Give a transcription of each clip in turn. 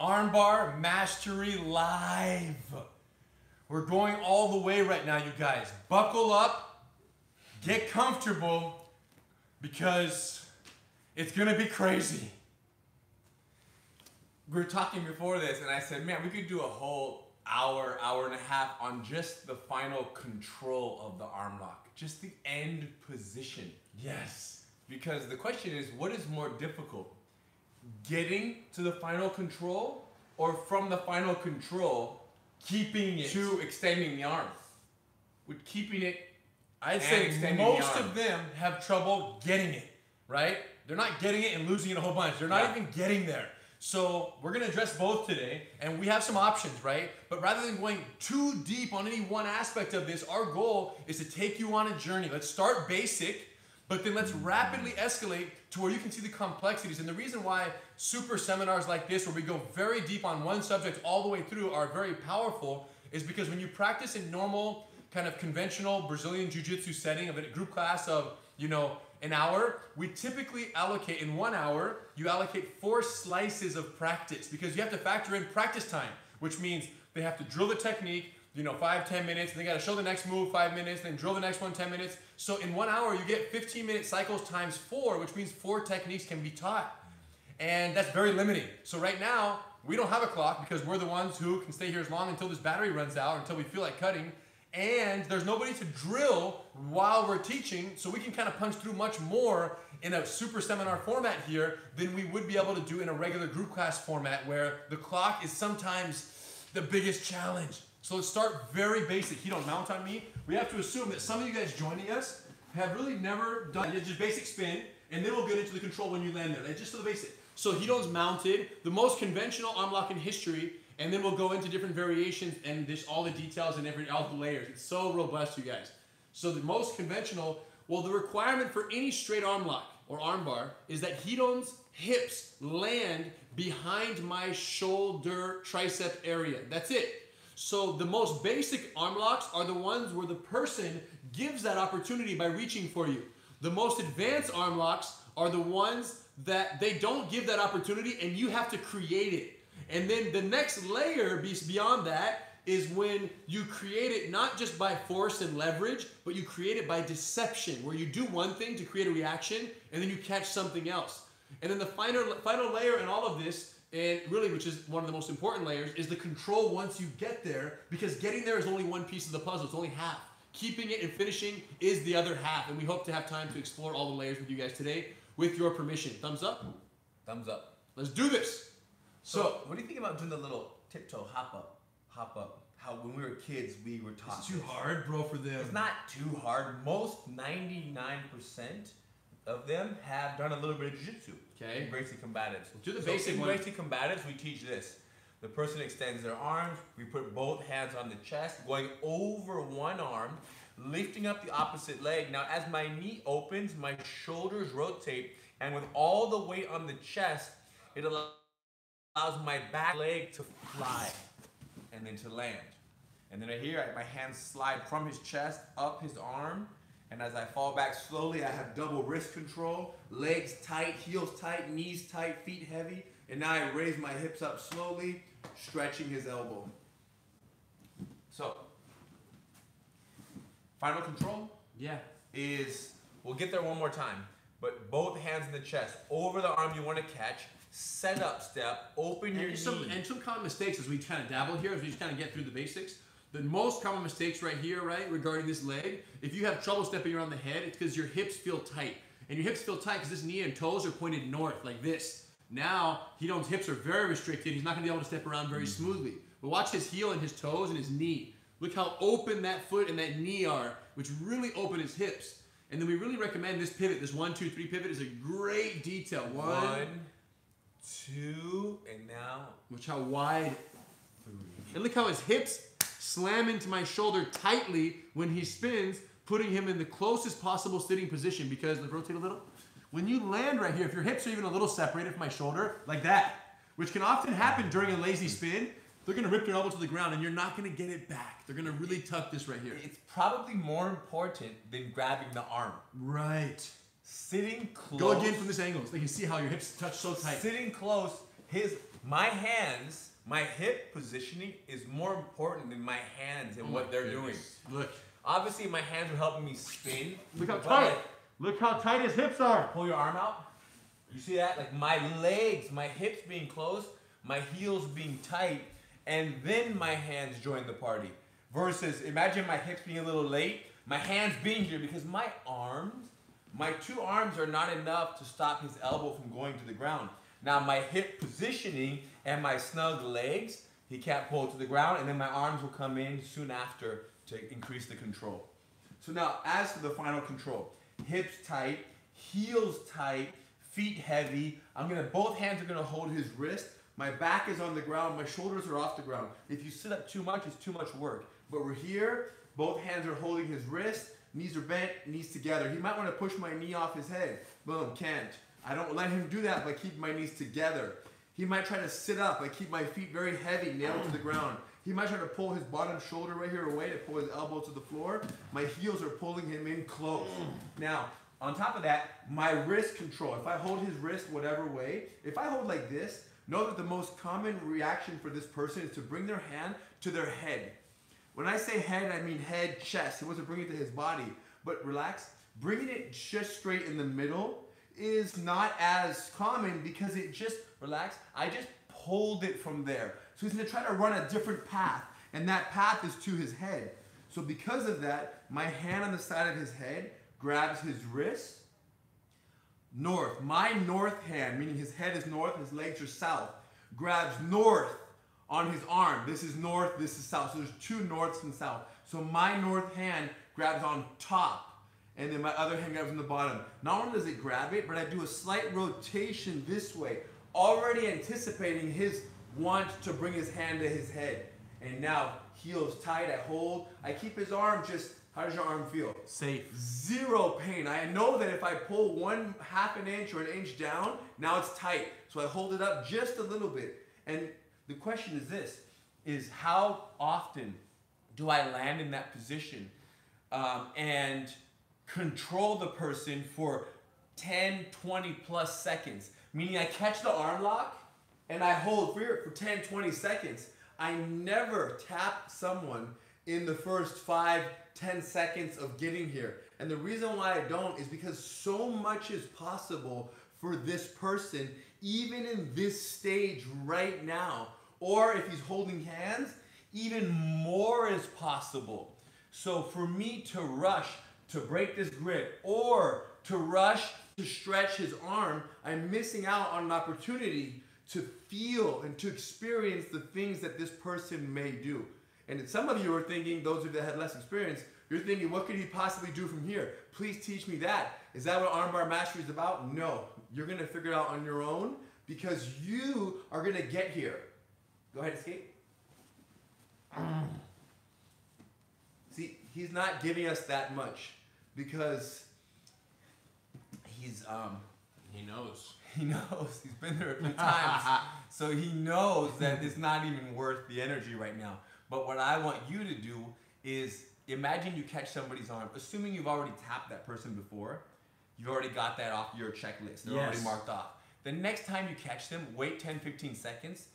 Armbar Mastery Live. We're going all the way right now, you guys. Buckle up, get comfortable, because it's gonna be crazy. We were talking before this, and I said, man, we could do a whole hour, hour and a half on just the final control of the arm lock, just the end position. Yes. Because the question is, what is more difficult? Getting to the final control or from the final control Keeping it. to extending the arm? With keeping it, I'd say extending the most of them have trouble getting it, right? They're not getting it and losing it a whole bunch. They're not Yeah. even getting there. So we're gonna address both today, and we have some options, right? But rather than going too deep on any one aspect of this, our goal is to take you on a journey. Let's start basic, but then let's rapidly escalate to where you can see the complexities. And the reason why super seminars like this, where we go very deep on one subject all the way through, are very powerful, is because when you practice in normal, kind of conventional Brazilian Jiu-Jitsu setting of a group class of, you know, an hour, we typically allocate in one hour, you allocate four slices of practice because you have to factor in practice time, which means they have to drill the technique, you know, five, 10 minutes, and they gotta show the next move five minutes, then drill the next one 10 minutes. So in one hour, you get 15 minute cycles times four, which means four techniques can be taught. And that's very limiting. So right now, we don't have a clock because we're the ones who can stay here as long until this battery runs out, until we feel like cutting. And there's nobody to drill while we're teaching, so we can kind of punch through much more in a super seminar format here than we would be able to do in a regular group class format where the clock is sometimes the biggest challenge. So let's start very basic. He don't mount on me. We have to assume that some of you guys joining us have really never done it's just basic spin, and then we'll get into the control when you land there. That's just the basic. So Hidon's mounted, the most conventional arm lock in history, and then we'll go into different variations and this all the details and every all the layers. It's so robust, you guys. So the most conventional, well, the requirement for any straight arm lock or arm bar is that Hidon's hips land behind my shoulder tricep area. That's it. So the most basic arm locks are the ones where the person gives that opportunity by reaching for you. The most advanced arm locks are the ones that they don't give that opportunity and you have to create it. And then the next layer be- beyond that is when you create it not just by force and leverage, but you create it by deception, where you do one thing to create a reaction and then you catch something else. And then the final final layer in all of this, and really which is one of the most important layers, is the control once you get there, because getting there is only one piece of the puzzle, it's only half. Keeping it and finishing is the other half, and we hope to have time to explore all the layers with you guys today with your permission. Thumbs up? thumbs up. Let's do this. So, So, what do you think about doing the little tiptoe hop up, hop up? How when we were kids we were taught. it's too this. hard, bro, for them. It's not too hard. Most 99% of them have done a little bit of jiu-jitsu. Okay. In Gracie Combatives. do the So basic in one. Gracie Combatives, we teach this. The person extends their arms. We put both hands on the chest, going over one arm, lifting up the opposite leg. Now, as my knee opens, my shoulders rotate, and with all the weight on the chest, it allows allows my back leg to fly and then to land. And then I hear my hands slide from his chest up his arm. And as I fall back slowly, I have double wrist control, legs tight, heels tight, knees tight, feet heavy. And now I raise my hips up slowly, stretching his elbow. So, final control Yeah. is we'll get there one more time, but both hands in the chest, over the arm you want to catch, set up step, open your And some, knee. and some common mistakes as we kind of dabble here, as we just kind of get through the basics. The most common mistakes right here, right, regarding this leg, if you have trouble stepping around the head, it's because your hips feel tight. And your hips feel tight because this knee and toes are pointed north, like this. Now, Hidon's hips are very restricted. He's not going to be able to step around very mm-hmm. smoothly. But watch his heel and his toes and his knee. Look how open that foot and that knee are, which really open his hips. And then we really recommend this pivot, this one, two, three pivot is a great detail. One, One, two, and now Watch how wide. three. And look how his hips slam into my shoulder tightly when he spins, putting him in the closest possible sitting position. Because, let's rotate a little. When you land right here, if your hips are even a little separated from my shoulder, like that, which can often happen during a lazy spin, they're gonna rip their elbow to the ground and you're not gonna get it back. They're gonna really tuck this right here. It's probably more important than grabbing the arm. Right. Sitting close. Go again from this angle so you can see how your hips touch so tight. Sitting close, his my hands, my hip positioning is more important than my hands and oh what they're doing. Look. Obviously, my hands are helping me spin. Look how tight. like, Look how tight his hips are. pull your arm out. You see that? Like my legs, my hips being closed, my heels being tight, and then my hands join the party. Versus, imagine my hips being a little late, my hands being here because my arms, my two arms are not enough to stop his elbow from going to the ground. Now my hip positioning and my snug legs, he can't pull to the ground, and then my arms will come in soon after to increase the control. So now, as for the final control, hips tight, heels tight, feet heavy. I'm gonna both hands are gonna hold his wrist. My back is on the ground. My shoulders are off the ground. If you sit up too much, it's too much work. But we're here. Both hands are holding his wrist. Knees are bent. Knees together. He might want to push my knee off his head. Boom, can't. I don't let him do that by keeping my knees together. He might try to sit up. I keep my feet very heavy, nailed to the ground. He might try to pull his bottom shoulder right here away to pull his elbow to the floor. My heels are pulling him in close. Now, on top of that, my wrist control. If I hold his wrist whatever way, if I hold like this, know that the most common reaction for this person is to bring their hand to their head. When I say head, I mean head, chest. He wants to bring it to his body. But relax, bringing it just straight in the middle is not as common because it just, relax, I just pulled it from there. So he's gonna try to run a different path, and that path is to his head. So because of that, my hand on the side of his head grabs his wrist, north. My north hand, meaning his head is north, his legs are south, grabs north on his arm. This is north, this is south. So there's two norths and south. So my north hand grabs on top, and then my other hand grabs on the bottom. Not only does it grab it, but I do a slight rotation this way, already anticipating his want to bring his hand to his head. And now heels tight, I hold. I keep his arm just, how does your arm feel? Safe. zero pain. I know that if I pull one half an inch or an inch down, now it's tight. So I hold it up just a little bit. And the question is this, is how often do I land in that position um, and control the person for 10, 20 plus seconds? Meaning I catch the arm lock and I hold for, for 10, 20 seconds. I never tap someone in the first five, 10 seconds of getting here. And the reason why I don't is because so much is possible for this person, even in this stage right now. Or if he's holding hands, even more is possible. So for me to rush to break this grip or to rush to stretch his arm, I'm missing out on an opportunity to feel and to experience the things that this person may do. And some of you are thinking, those of you that had less experience, you're thinking, what could he possibly do from here? Please teach me that. Is that what armbar mastery is about? No. You're gonna figure it out on your own because you are gonna get here. Go ahead, escape. Mm. See, he's not giving us that much because he's um He knows. he knows. He's been there a few times. So he knows that it's not even worth the energy right now. But what i want you to do is imagine you catch somebody's arm. Assuming you've already tapped that person before you've already got that off your checklist. They're already marked off. The next time you catch them wait 10 15 seconds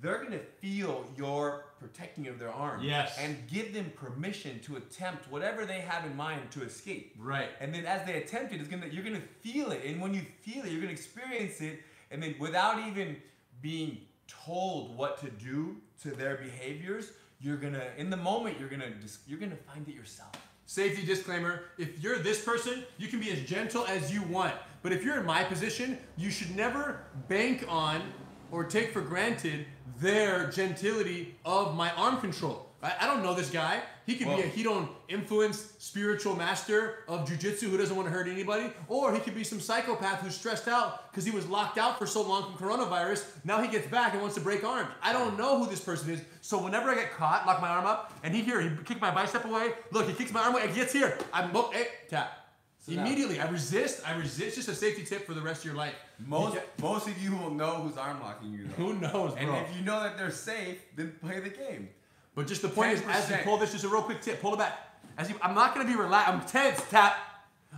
they're going to feel your protecting of their arm Yes. and give them permission to attempt whatever they have in mind to escape Right. and then as they attempt it, it's gonna you're gonna feel it. And when you feel it, you're gonna experience it. And then without even being told what to do to their behaviors, you're gonna in the moment you're gonna you're gonna find it yourself. Safety disclaimer if you're this person, you can be as gentle as you want. But if you're in my position, you should never bank on or take for granted their gentility of my arm control. I, I don't know this guy. He could be a Hedon influenced spiritual master of jujitsu who doesn't want to hurt anybody, or he could be some psychopath who's stressed out because he was locked out for so long from coronavirus. Now he gets back and wants to break arms. I don't know who this person is. So whenever I get caught, lock my arm up, and he here, he kicked my bicep away. Look, he kicks my arm away. He gets here. I'm look, hey, tap. So now- Immediately, I resist. I resist. Just a safety tip for the rest of your life. Most You most of you will know who's arm locking you though. Who knows, bro? And if you know that they're safe, then play the game. But just the point is, as you 10%. pull this, just a real quick tip, pull it back. As you, I'm not gonna be relaxed. I'm tense. Tap.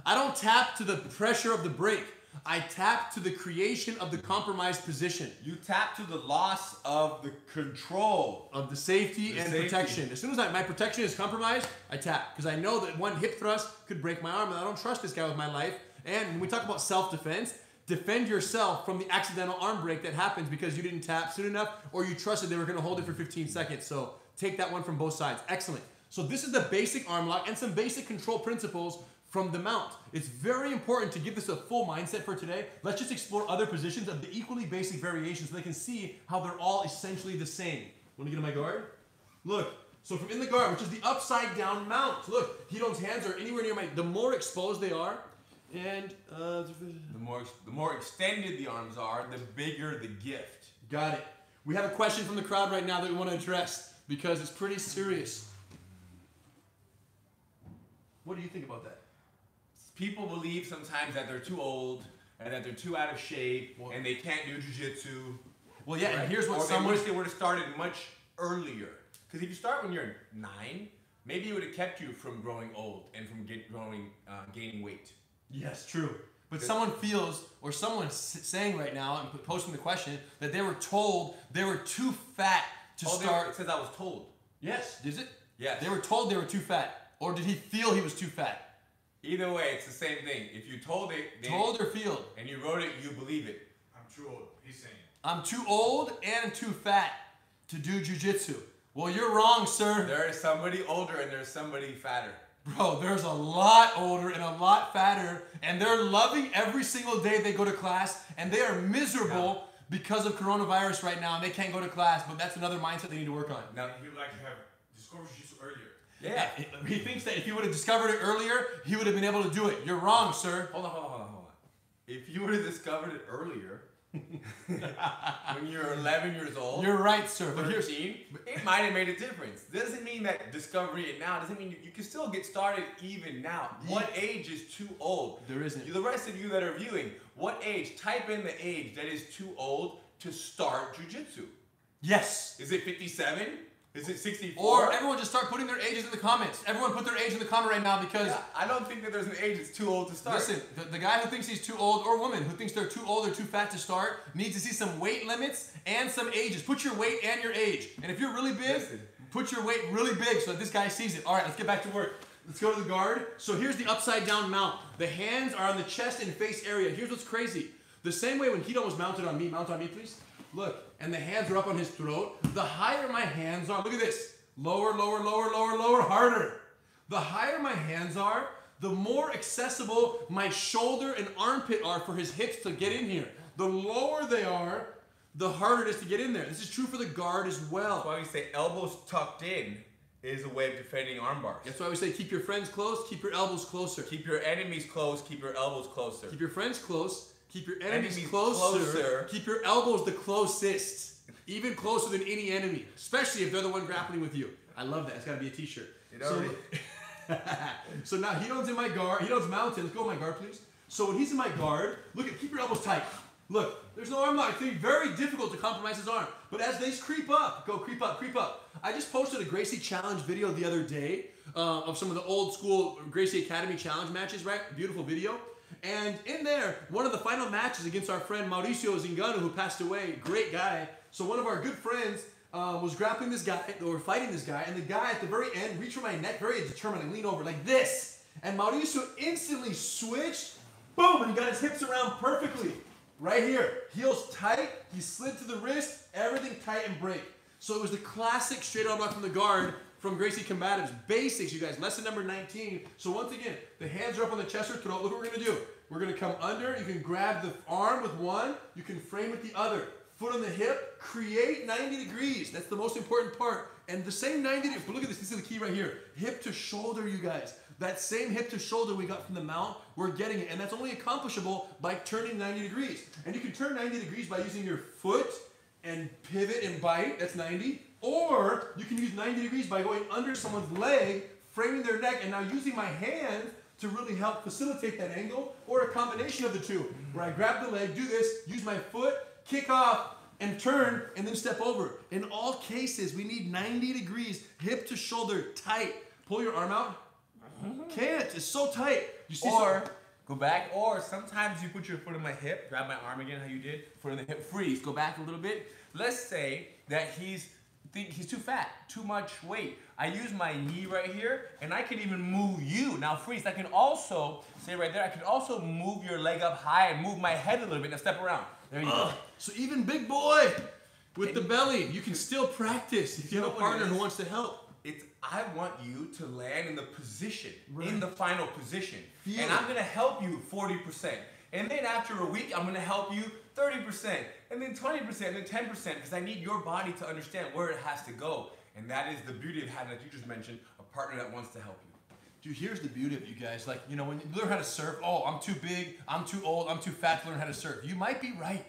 I don't tap to the pressure of the break. I tap to the creation of the compromised position You tap to the loss of the control. of the safety The and safety. protection. As soon as I, my protection is compromised, I tap because I know that one hip thrust could break my arm, and I don't trust this guy with my life. And when we talk about self-defense, defend yourself from the accidental arm break that happens because you didn't tap soon enough or you trusted they were going to hold it for 15 seconds. So take that one from both sides. Excellent. So this is the basic arm lock and some basic control principles from the mount. It's very important to give this a full mindset for today. Let's just explore other positions of the equally basic variations so they can see how they're all essentially the same. Want to get in my guard? Look, so from in the guard, which is the upside down mount. Look, Hidon's hands are anywhere near my. The more exposed they are, and uh, The more the more extended the arms are, the bigger the gift. got it. We have a question from the crowd right now that we want to address because it's pretty serious. What do you think about that? People believe sometimes that they're too old and that they're too out of shape Well- and they can't do jujitsu. Well, yeah, right? and here's what or someone. they wish they would have started much earlier. Because if you start when you're nine, maybe it would have kept you from growing old and from get growing uh, gaining weight. Yes, true. But someone feels, or someone's saying right now and posting the question that they were told they were too fat to oh, start. it says I was told. Yes, is it? Yes. They were told they were too fat, or did he feel he was too fat? Either way, it's the same thing. If you told it, then, Told or feel? and you wrote it, you believe it. I'm too old. He's saying. I'm too old and too fat to do jujitsu. Well, you're wrong, sir. There is somebody older and there's somebody fatter. Bro, there's a lot older and a lot fatter, and they're loving every single day they go to class, and they are miserable because of coronavirus right now, and they can't go to class. But that's another mindset they need to work on. Now, He would like to have discovered jiu-jitsu earlier. Yeah. He thinks that if he would have discovered it earlier, he would have been able to do it. You're wrong, sir. Hold on, hold on, hold on, hold on. If you would have discovered it earlier, when you're 11 years old, You're right, sir. But here's 13, it might have made a difference. Doesn't mean that discovering it now doesn't mean you, you can still get started even now. What age is too old? There isn't. The rest of you that are viewing, what age? Type in the age that is too old to start jujitsu. yes. Is it 57? Is it 64? Or everyone just start putting their ages in the comments. Everyone put their age in the comment right now because Yeah, I don't think that there's an age that's too old to start. Listen, the, the guy who thinks he's too old, or woman who thinks they're too old or too fat to start, needs to see some weight limits and some ages. Put your weight and your age. And if you're really big, Listen. put your weight really big so that this guy sees it. All right, let's get back to work. Let's go to the guard. So here's the upside down mount. The hands are on the chest and face area. Here's what's crazy. The same way when Hito was mounted on me, mount on me, please. Look, and the hands are up on his throat. The higher my hands are, look at this. Lower, lower, lower, lower, lower, harder. The higher my hands are, the more accessible my shoulder and armpit are for his hips to get in here. The lower they are, the harder it is to get in there. This is true for the guard as well. That's why we say elbows tucked in is a way of defending arm bars. That's why we say keep your friends close, keep your elbows closer. Keep your enemies close, keep your elbows closer. Keep your friends close, keep your enemies, Enemies closer, closer. keep your elbows the closest. Even closer than any enemy, especially if they're the one grappling with you. I love that. It's got to be a t-shirt. It So- so now Hidon's in my guard. He Hidon's mounted. Let's go my guard, please. So when he's in my guard, look at keep your elbows tight. Look, there's no arm lock. It's gonna be very difficult to compromise his arm. But as they creep up, go creep up, creep up. I just posted a Gracie challenge video the other day uh, of some of the old school Gracie Academy challenge matches. Right, beautiful video. And in there, one of the final matches against our friend Mauricio Zingano, who passed away, great guy. So one of our good friends uh, was grappling this guy, or fighting this guy, and the guy at the very end reached for my neck, very determined, and leaned over like this. And Mauricio instantly switched, boom, and he got his hips around perfectly. Right here, heels tight, he slid to the wrist, everything tight and break. So it was the classic straight arm lock from the guard from Gracie Combatives. Basics, you guys. Lesson number 19. So once again, the hands are up on the chest or throat. Look what we're gonna do. We're gonna come under. You can grab the arm with one. You can frame with the other. Foot on the hip. Create 90 degrees. That's the most important part. And the same 90 degrees. But look at this. This is the key right here. Hip to shoulder, you guys. That same hip to shoulder we got from the mount, we're getting it. And that's only accomplishable by turning 90 degrees. And you can turn 90 degrees by using your foot and pivot and bite, that's 90. Or you can use 90 degrees by going under someone's leg, framing their neck, and now using my hand to really help facilitate that angle, or a combination of the two, where I grab the leg, do this, use my foot, kick off, and turn, and then step over. In all cases, we need 90 degrees, hip to shoulder, tight. Pull your arm out. Can't, it's so tight. You see or go back. Or sometimes you put your foot on my hip, grab my arm again, how you did, foot on the hip, freeze, go back a little bit. Let's say that he's think he's too fat, too much weight. I use my knee right here, and I can even move you. Now freeze. I can also say right there. I can also move your leg up high and move my head a little bit. Now step around. There you go. So even big boy with the belly, you can still practice if you You have a know what it partner who wants to help. It's I want you to land in the position, Right. in the final position. Feel and it. I'm gonna help you 40%. And then after a week, I'm gonna help you 30%, and then 20%, and then 10%, because I need your body to understand where it has to go. And that is the beauty of having, like you just mentioned, a partner that wants to help you. Dude, here's the beauty of you guys. Like, you know, when you learn how to surf, oh, I'm too big, I'm too old, I'm too fat to learn how to surf. You might be right.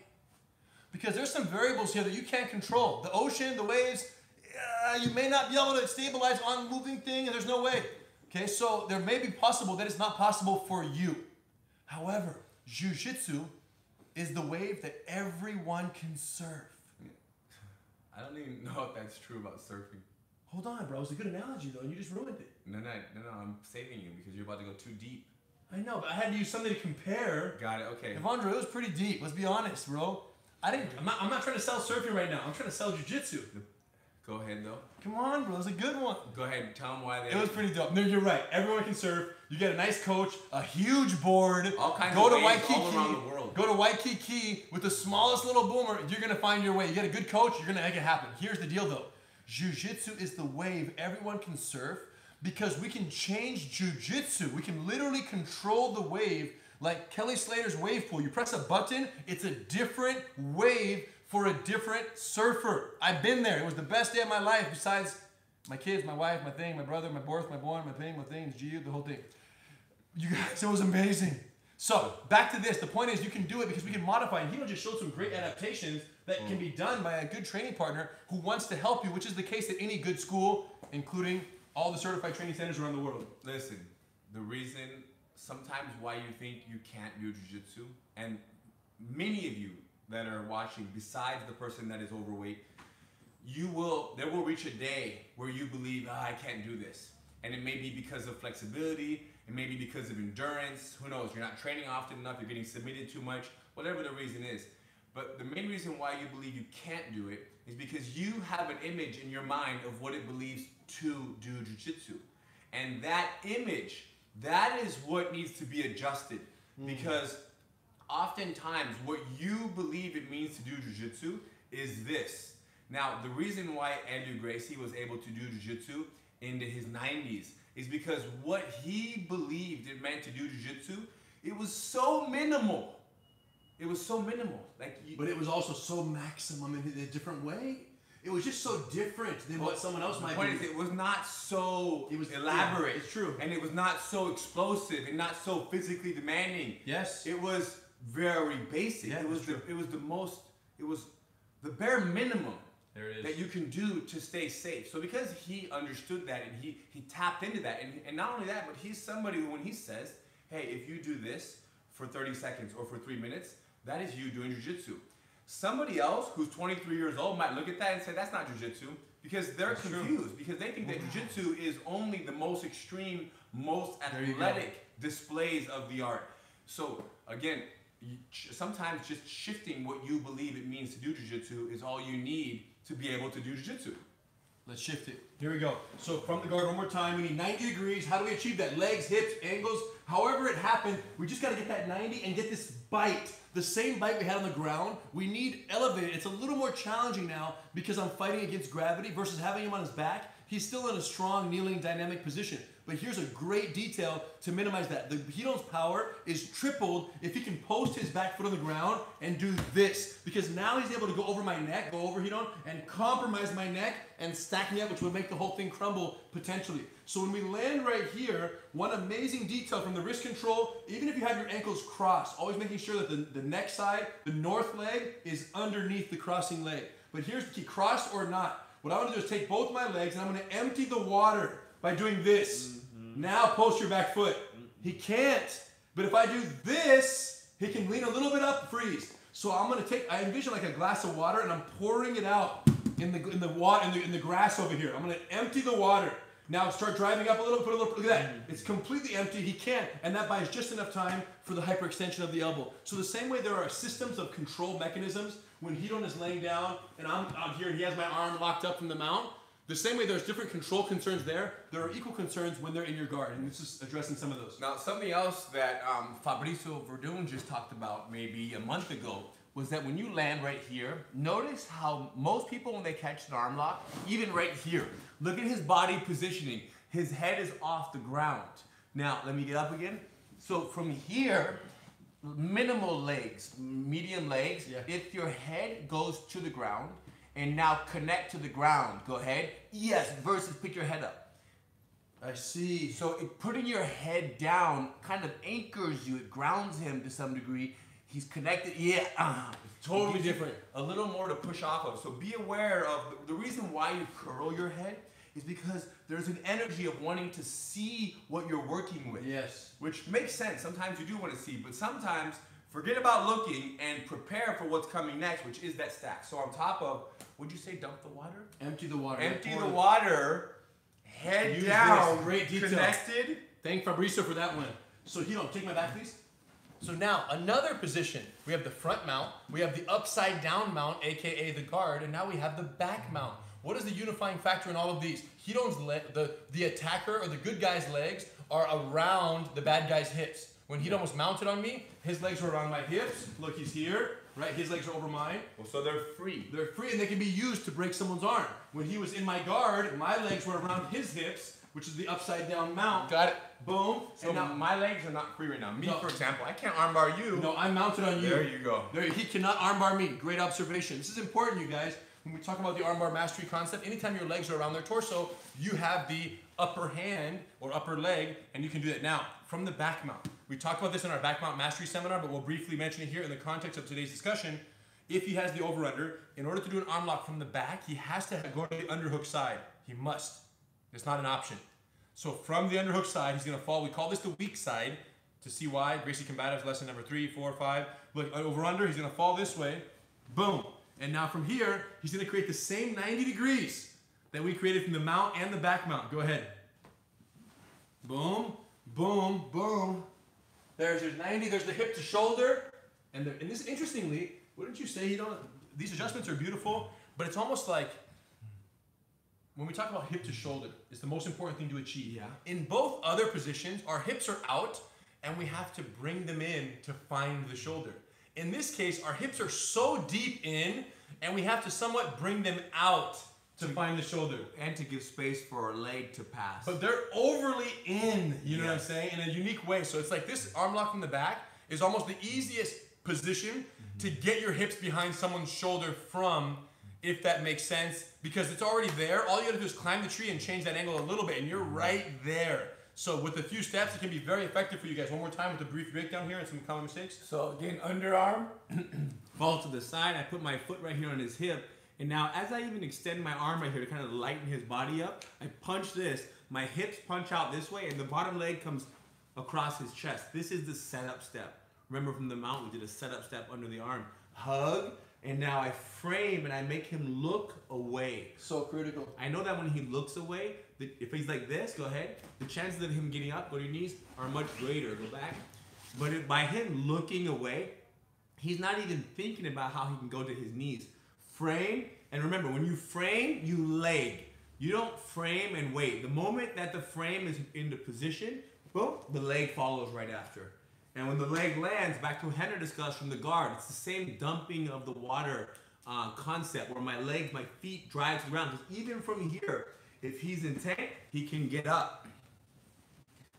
Because there's some variables here that you can't control. The ocean, the waves, uh, you may not be able to stabilize on moving thing, and there's no way. Okay, so there may be possible that it's not possible for you. However, jujitsu is the wave that everyone can surf. I don't even know if that's true about surfing. Hold on, bro. It's a good analogy, though, and you just ruined it. No, no, no, no, I'm saving you because you're about to go too deep. I know, but I had to use something to compare. Got it, okay. Evandro, it was pretty deep. Let's be honest, bro. I didn't. I'm not. I'm not trying to sell surfing right now. I'm trying to sell jujitsu. Go ahead, though. Come on, bro. It's a good one. Go ahead and tell them why they. It was pretty dope. No, you're right. Everyone can surf. You get a nice coach, a huge board. All kinds go of to Waikiki. all around the world. Go to Waikiki with the smallest little boomer. You're gonna find your way. You get a good coach. You're gonna make it happen. Here's the deal, though. Jiu-jitsu is the wave everyone can surf because we can change jiu-jitsu. We can literally control the wave like Kelly Slater's wave pool. You press a button, it's a different wave for a different surfer. I've been there. It was the best day of my life besides my kids, my wife, my thing, my brother, my birth, my born, my thing, my things, GU, the whole thing. You guys, it was amazing. So back to this. The point is, you can do it because we can modify. And Hino just showed some great adaptations that can be done by a good training partner who wants to help you, which is the case at any good school, including all the certified training centers around the world. Listen, the reason sometimes why you think you can't do jujitsu, and many of you that are watching, besides the person that is overweight, you will there will reach a day where you believe "Ah, I can't do this, and it may be because of flexibility, it may be because of endurance. Who knows? You're not training often enough. You're getting submitted too much. Whatever the reason is. But the main reason why you believe you can't do it is because you have an image in your mind of what it believes to do jujitsu. And that image, that is what needs to be adjusted. Hmm. Because oftentimes what you believe it means to do jujitsu is this. Now, the reason why Andrew Gracie was able to do jujitsu into his 90s is because what he believed it meant to do jujitsu, it was so minimal. It was so minimal. Like you, But it was also so maximum in a different way. It was just so different than what someone else might point is, it was not so It was- elaborate. yeah, it's true. And it was not so explosive and not so physically demanding. Yes. It was very basic. Yeah, it was the it was the most it was the bare minimum There it that you can do to stay safe. So because he understood that and he he tapped into that and, and not only that, but he's somebody who when he says, Hey, if you do this for 30 seconds or for three minutes, that is you doing jujitsu. Somebody else who's 23 years old might look at that and say that's not jujitsu because they're That's true. confused because they think that jujitsu is only the most extreme, most There you go. athletic displays of the art. So again, sometimes just shifting what you believe it means to do jujitsu is all you need to be able to do jujitsu. Let's shift it. Here we go. So from the guard one more time. We need 90 degrees. How do we achieve that? Legs, hips, angles, however it happened. We just got to get that 90 and get this bite. The same bite we had on the ground. We need elevated. It's a little more challenging now because I'm fighting against gravity versus having him on his back. He's still in a strong kneeling dynamic position. But here's a great detail to minimize that. The Hito's power is tripled if he can post his back foot on the ground and do this. Because now he's able to go over my neck, go over Hito, and compromise my neck and stack me up, which would make the whole thing crumble potentially. So when we land right here, one amazing detail from the wrist control, even if you have your ankles crossed, always making sure that the, the neck side, the north leg, is underneath the crossing leg. But here's the key, crossed or not. What I want to do is take both my legs and I'm going to empty the water by doing this. Mm-hmm. Now post your back foot. He mm-hmm. can't. But if I do this, he can lean a little bit up, freeze. So I'm gonna take. I envision like a glass of water, and I'm pouring it out in the in the water in the, in the grass over here. I'm gonna empty the water. Now start driving up a little, put a little, look at that. Mm-hmm. It's completely empty, he can't. And that buys just enough time for the hyperextension of the elbow. So the same way there are systems of control mechanisms when Hidon is laying down and I'm out here and he has my arm locked up from the mount, the same way there's different control concerns there, there are equal concerns when they're in your guard. And this is addressing some of those. Now, something else that um, Fabricio Werdum just talked about maybe a month ago was that when you land right here, notice how most people, when they catch an arm lock, even right here, look at his body positioning. His head is off the ground. Now, let me get up again. So from here, minimal legs, medium legs. Yeah. If your head goes to the ground and now connect to the ground, go ahead. Yes, versus pick your head up. I see. So it, putting your head down kind of anchors you. It grounds him to some degree. He's connected. Yeah, uh, Totally It gives you different. A little more to push off of. So be aware of the, the reason why you curl your head is because there's an energy of wanting to see what you're working with. Yes. Which makes sense. Sometimes you do want to see, but sometimes forget about looking and prepare for what's coming next, which is that stack. So on top of, would you say dump the water? Empty the water. Empty the water, head Use down, this. Great detail. connected. Thank Fabricio for that one. So Hidon, take my back, please. So now another position. We have the front mount, we have the upside down mount, aka the guard, and now we have the back mount. What is the unifying factor in all of these? Hidon's leg, the the attacker or the good guy's legs are around the bad guy's hips. When Hidon was mounted on me, his legs were around my hips. Look, he's here, right? His legs are over mine. Well, so they're free. They're free and they can be used to break someone's arm. When he was in my guard, my legs were around his hips, which is the upside down mount. Got it. Boom. So and now, my legs are not free right now. Me, No. for example, I can't armbar you. no, I'm mounted on you. There you go. There, he cannot armbar me. Great observation. This is important, you guys. When we talk about the armbar mastery concept, anytime your legs are around their torso, you have the upper hand or upper leg, and you can do that. Now, from the back mount, we talked about this in our back mount mastery seminar, but we'll briefly mention it here in the context of today's discussion. If he has the over under, in order to do an arm lock from the back, he has to go to the underhook side. He must. It's not an option. So from the underhook side, he's gonna fall. We call this the weak side to see why. Gracie Combatives, lesson number three, four, five. Look, over under, he's gonna fall this way. Boom. And now from here, he's gonna create the same 90 degrees that we created from the mount and the back mount. Go ahead. Boom, boom, boom. There's your 90, there's the hip to shoulder. And, the, and this, interestingly, wouldn't you say, you know, these adjustments are beautiful, but it's almost like when we talk about hip to shoulder, it's the most important thing to achieve. Yeah. In both other positions, our hips are out and we have to bring them in to find the shoulder. In this case, our hips are so deep in and we have to somewhat bring them out to find the shoulder. And to give space for our leg to pass. But they're overly in, you know what I'm saying, in a unique way. So it's like this arm lock from the back is almost the easiest position mm-hmm. to get your hips behind someone's shoulder from, if that makes sense, because it's already there. All you gotta do is climb the tree and change that angle a little bit, and you're mm-hmm. right there. So with a few steps, it can be very effective for you guys. One more time with a brief breakdown here and some common mistakes. So again, underarm, fall to the side. I put my foot right here on his hip. And now as I even extend my arm right here to kind of lighten his body up, I punch this. My hips punch out this way and the bottom leg comes across his chest. This is the setup step. Remember from the mount, we did a setup step under the arm. Hug, and now I frame and I make him look away. So critical. I know that when he looks away, if he's like this, go ahead. The chances of him getting up, go to your knees, are much greater. Go back. But if, by him looking away, he's not even thinking about how he can go to his knees. Frame, and remember, when you frame, you leg. You don't frame and wait. The moment that the frame is in the position, boom, the leg follows right after. And when the leg lands, back to what Henry discussed from the guard, it's the same dumping of the water uh, concept where my legs, my feet drive to the ground. 'Cause even from here, if he's in tank, he can get up.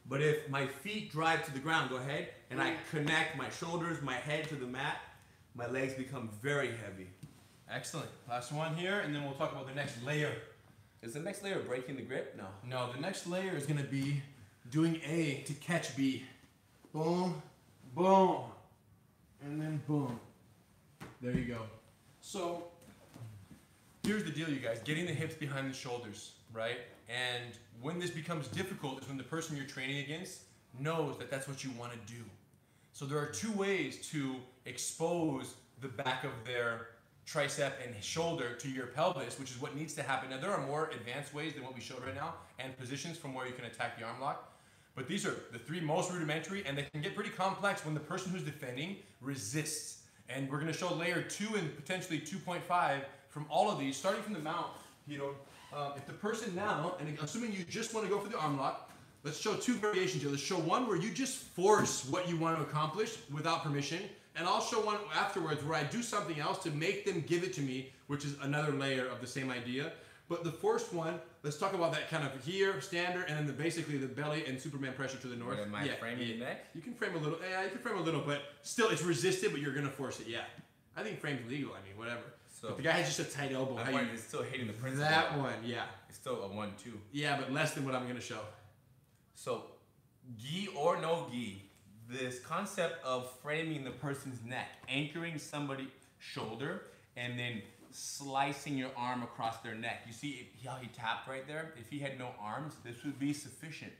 But if my feet drive to the ground, go ahead, and I connect my shoulders, my head to the mat, my legs become very heavy. Excellent. Last one here, and then we'll talk about the next layer. Is the next layer breaking the grip? No. No, the next layer is gonna be doing A to catch B. Boom, boom, and then boom. There you go. So here's the deal, you guys. Getting the hips behind the shoulders, right? And when this becomes difficult is when the person you're training against knows that that's what you want to do. So there are two ways to expose the back of their tricep and shoulder to your pelvis, which is what needs to happen. Now there are more advanced ways than what we showed right now and positions from where you can attack the arm lock. But these are the three most rudimentary and they can get pretty complex when the person who's defending resists. And we're gonna show layer two and potentially 2.5 from all of these, starting from the mount, you know, um, if the person now, and assuming you just want to go for the arm lock, let's show two variations here. Let's show one where you just force what you want to accomplish without permission, and I'll show one afterwards where I do something else to make them give it to me, which is another layer of the same idea. But the first one, let's talk about that kind of here, standard, and then the, basically the belly and Superman pressure to the north. Am I framing the neck? You can frame a little. Yeah, you can frame a little, but still, it's resisted, but you're gonna force it. Yeah, I think frame's legal. I mean, whatever. So but the guy has just a tight elbow. Wondering, you- it's still hitting the principle. that one, yeah, It's still a one-two. yeah, but less than what I'm gonna show. So, gi or no gi, this concept of framing the person's neck, anchoring somebody's shoulder, and then slicing your arm across their neck. You see how he tapped right there? If he had no arms, this would be sufficient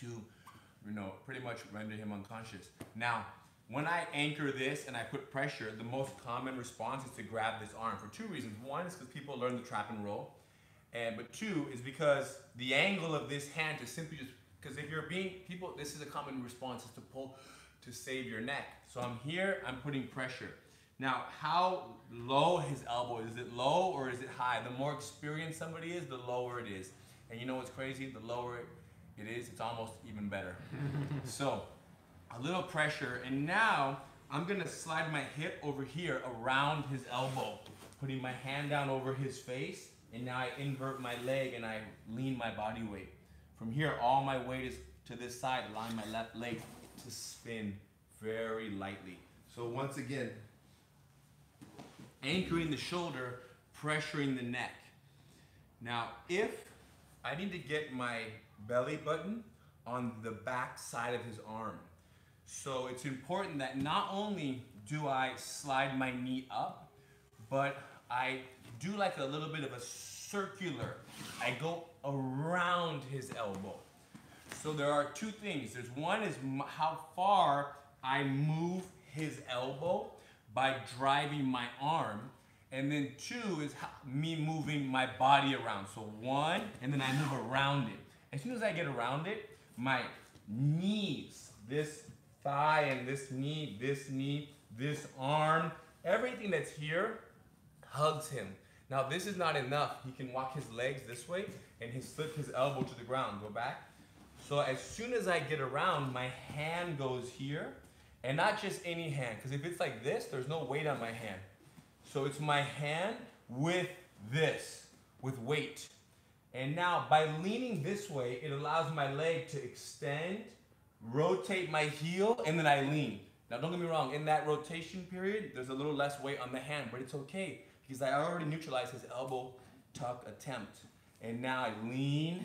to, you know, pretty much render him unconscious. Now, when I anchor this and I put pressure, the most common response is to grab this arm for two reasons. One is because people learn the trap and roll. And but two is because the angle of this hand to simply just because if you're being people, this is a common response is to pull to save your neck. So I'm here, I'm putting pressure. Now, how low his elbow is? Is it low or is it high? The more experienced somebody is, the lower it is. And you know what's crazy? The lower it is, it's almost even better. so a little pressure, and now I'm gonna slide my hip over here around his elbow, putting my hand down over his face, and now I invert my leg and I lean my body weight. From here, all my weight is to this side, allowing my left leg to spin very lightly. So once again, anchoring the shoulder, pressuring the neck. Now, if I need to get my belly button on the back side of his arm, so it's important that not only do I slide my knee up, but I do like a little bit of a circular. I go around his elbow. So there are two things. There's one is how far I move his elbow by driving my arm, and then two is me moving my body around. So one, and then I move around it. As soon as I get around it, my knees, this thigh and this knee, this knee, this arm, everything that's here hugs him. Now this is not enough. He can walk his legs this way and he slip his elbow to the ground. Go back. So as soon as I get around, my hand goes here, and not just any hand, because if it's like this, there's no weight on my hand. So it's my hand with this, with weight. And now by leaning this way, it allows my leg to extend, rotate my heel, and then I lean. Now don't get me wrong, in that rotation period, there's a little less weight on the hand, but it's okay because I already neutralized his elbow tuck attempt. And now I lean,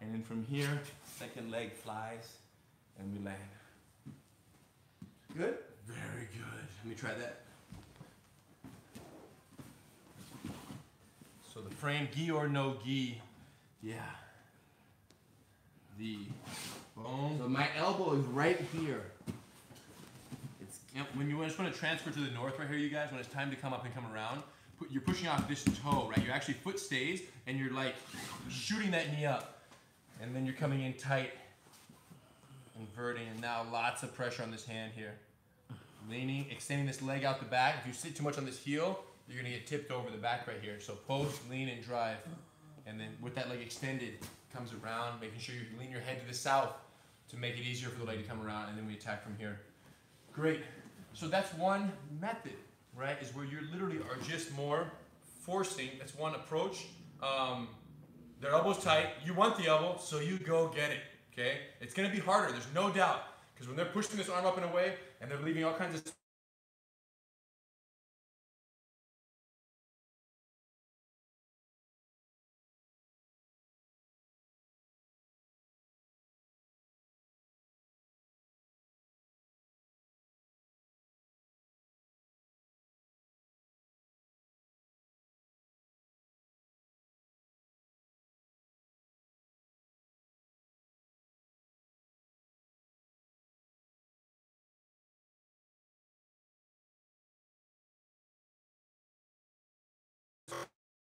and then from here, second leg flies, and we land. Good? Very good. Let me try that. So the frame, gi or no gi, yeah. The bone. So my elbow is right here. It's when you just want to transfer to the north right here, you guys. When it's time to come up and come around, you're pushing off this toe, right? Your actually foot stays, and you're like shooting that knee up, and then you're coming in tight, inverting, and now lots of pressure on this hand here. Leaning, extending this leg out the back. If you sit too much on this heel, you're gonna get tipped over the back right here. So post, lean, and drive, and then with that leg extended, comes around, making sure you lean your head to the south to make it easier for the leg to come around, and then we attack from here. Great. So that's one method, right? Is where you literally are just more forcing. That's one approach. Um, their elbow's tight. You want the elbow, so you go get it. Okay? It's gonna be harder. There's no doubt. Because when they're pushing this arm up and away, and they're leaving all kinds of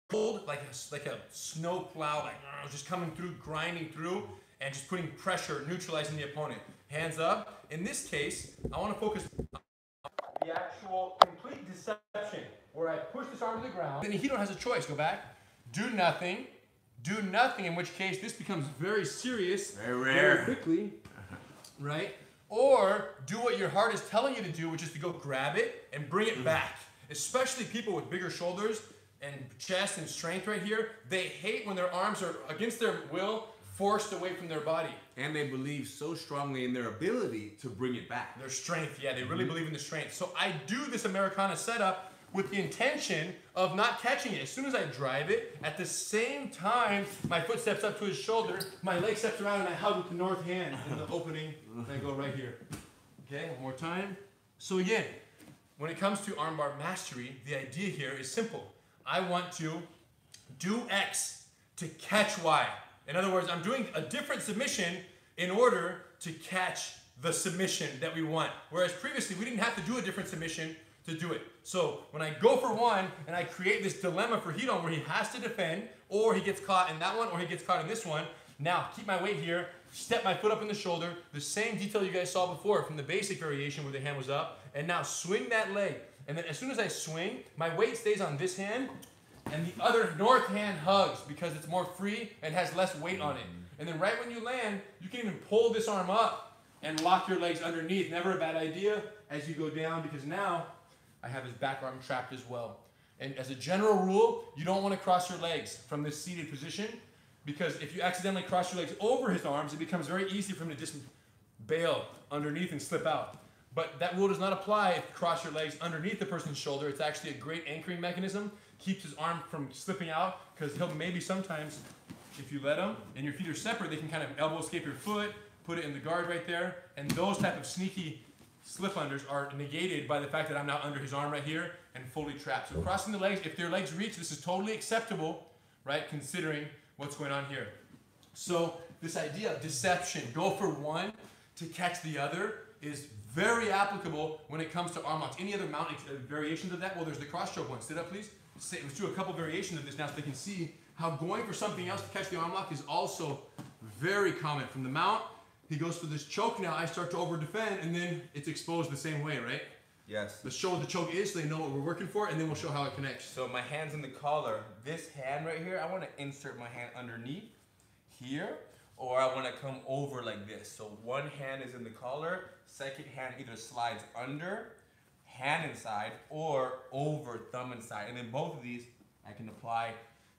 cold, like a, like a snow plow, like uh, just coming through, grinding through, and just putting pressure, neutralizing the opponent. Hands up. In this case, I want to focus on the actual complete deception, where I push this arm to the ground. Then Hito has a choice. Go back, do nothing, do nothing. In which case, this becomes very serious, Very rare. very quickly, right? Or do what your heart is telling you to do, which is to go grab it and bring it back. Especially people with bigger shoulders and chest and strength right here, they hate when their arms are against their will forced away from their body. And they believe so strongly in their ability to bring it back. Their strength, yeah, they really mm-hmm. believe in the strength. So I do this Americana setup with the intention of not catching it. As soon as I drive it, at the same time, my foot steps up to his shoulder, my leg steps around, and I hug with the north hand in the opening, and I go right here. Okay, one more time. So again, when it comes to armbar mastery, the idea here is simple. I want to do X to catch Y. In other words, I'm doing a different submission in order to catch the submission that we want. Whereas previously, we didn't have to do a different submission to do it. So when I go for one and I create this dilemma for Ryron where he has to defend, or he gets caught in that one, or he gets caught in this one, now keep my weight here, step my foot up in the shoulder, the same detail you guys saw before from the basic variation where the hand was up, and now swing that leg. And then as soon as I swing, my weight stays on this hand, and the other north hand hugs because it's more free and has less weight on it. Mm-hmm. And then right when you land, you can even pull this arm up and lock your legs underneath. Never a bad idea as you go down because now I have his back arm trapped as well. And as a general rule, you don't want to cross your legs from this seated position because if you accidentally cross your legs over his arms, it becomes very easy for him to just bail underneath and slip out. But that rule does not apply if you cross your legs underneath the person's shoulder. It's actually a great anchoring mechanism. Keeps his arm from slipping out because he'll maybe sometimes, if you let him and your feet are separate, they can kind of elbow escape your foot, put it in the guard right there, and those type of sneaky slip unders are negated by the fact that I'm now under his arm right here and fully trapped. So crossing the legs, if their legs reach, this is totally acceptable, right? Considering what's going on here. So this idea of deception, go for one to catch the other, is very applicable when it comes to arm locks. Any other mount uh, variations of that? Well, there's the cross choke one. Sit up, please. Let's do a couple variations of this now so they can see how going for something else to catch the arm lock is also very common. From the mount, he goes for this choke now. I start to over defend, and then it's exposed the same way, right? Yes. Let's show what the choke is so they know what we're working for, and then we'll show how it connects. So my hand's in the collar. This hand right here, I want to insert my hand underneath here, or I want to come over like this. So one hand is in the collar, second hand either slides under, hand inside, or over thumb inside. And then both of these, I can apply.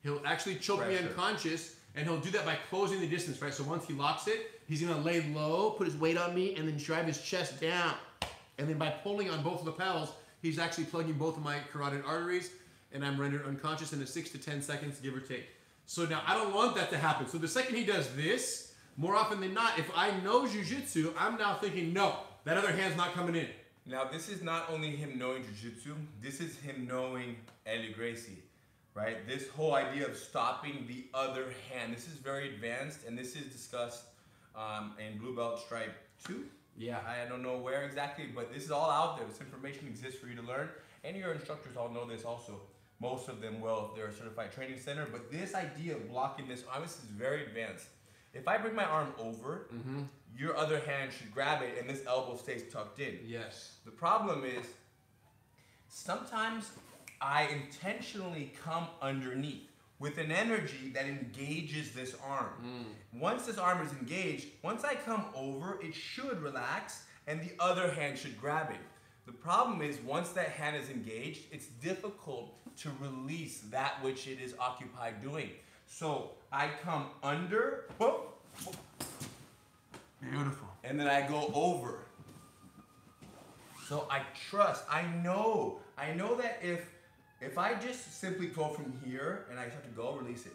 He'll actually choke me unconscious, and he'll do that by closing the distance, right? So once he locks it, he's gonna lay low, put his weight on me, and then drive his chest down. And then by pulling on both lapels, he's actually plugging both of my carotid arteries, and I'm rendered unconscious in a six to ten seconds, give or take. So now I don't want that to happen. So the second he does this, more often than not, if I know jujitsu, I'm now thinking, no, that other hand's not coming in. Now, this is not only him knowing jujitsu, this is him knowing Ellie Gracie, right? This whole idea of stopping the other hand. This is very advanced, and this is discussed um, in Blue Belt Stripe 2. Yeah. I don't know where exactly, but this is all out there. This information exists for you to learn, and your instructors all know this also. Most of them will if they're a certified training center, but this idea of blocking this arm, this is very advanced. If I bring my arm over, Mm-hmm. your other hand should grab it, and this elbow stays tucked in. Yes. The problem is sometimes I intentionally come underneath with an energy that engages this arm. Once this arm is engaged, once I come over, it should relax and the other hand should grab it. The problem is once that hand is engaged, it's difficult to release that which it is occupied doing. So I come under, Beautiful. and then I go over. So I trust. I know. I know that if if I just simply go from here and I have to go, release it.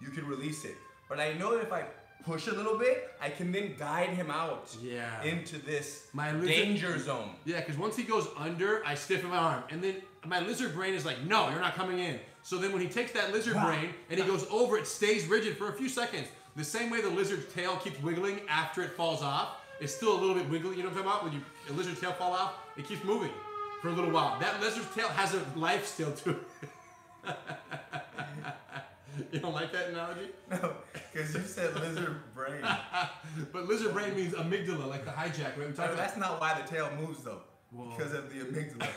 You can release it. But I know that if I push a little bit, I can then guide him out Yeah. into this My lizard- danger zone. Yeah, because once he goes under, I stiffen my arm. And then my lizard brain is like, no, you're not coming in. So then when he takes that lizard brain and he goes over, it stays rigid for a few seconds. The same way the lizard's tail keeps wiggling after it falls off, it's still a little bit wiggly. You know what I'm talking about? When you a lizard tail fall off, it keeps moving for a little while. That lizard's tail has a life still to it. You don't like that analogy? No, because you said lizard brain. but lizard brain means amygdala, like the hijack, right? We No, about that's not why the tail moves though. Whoa. Because of the amygdala.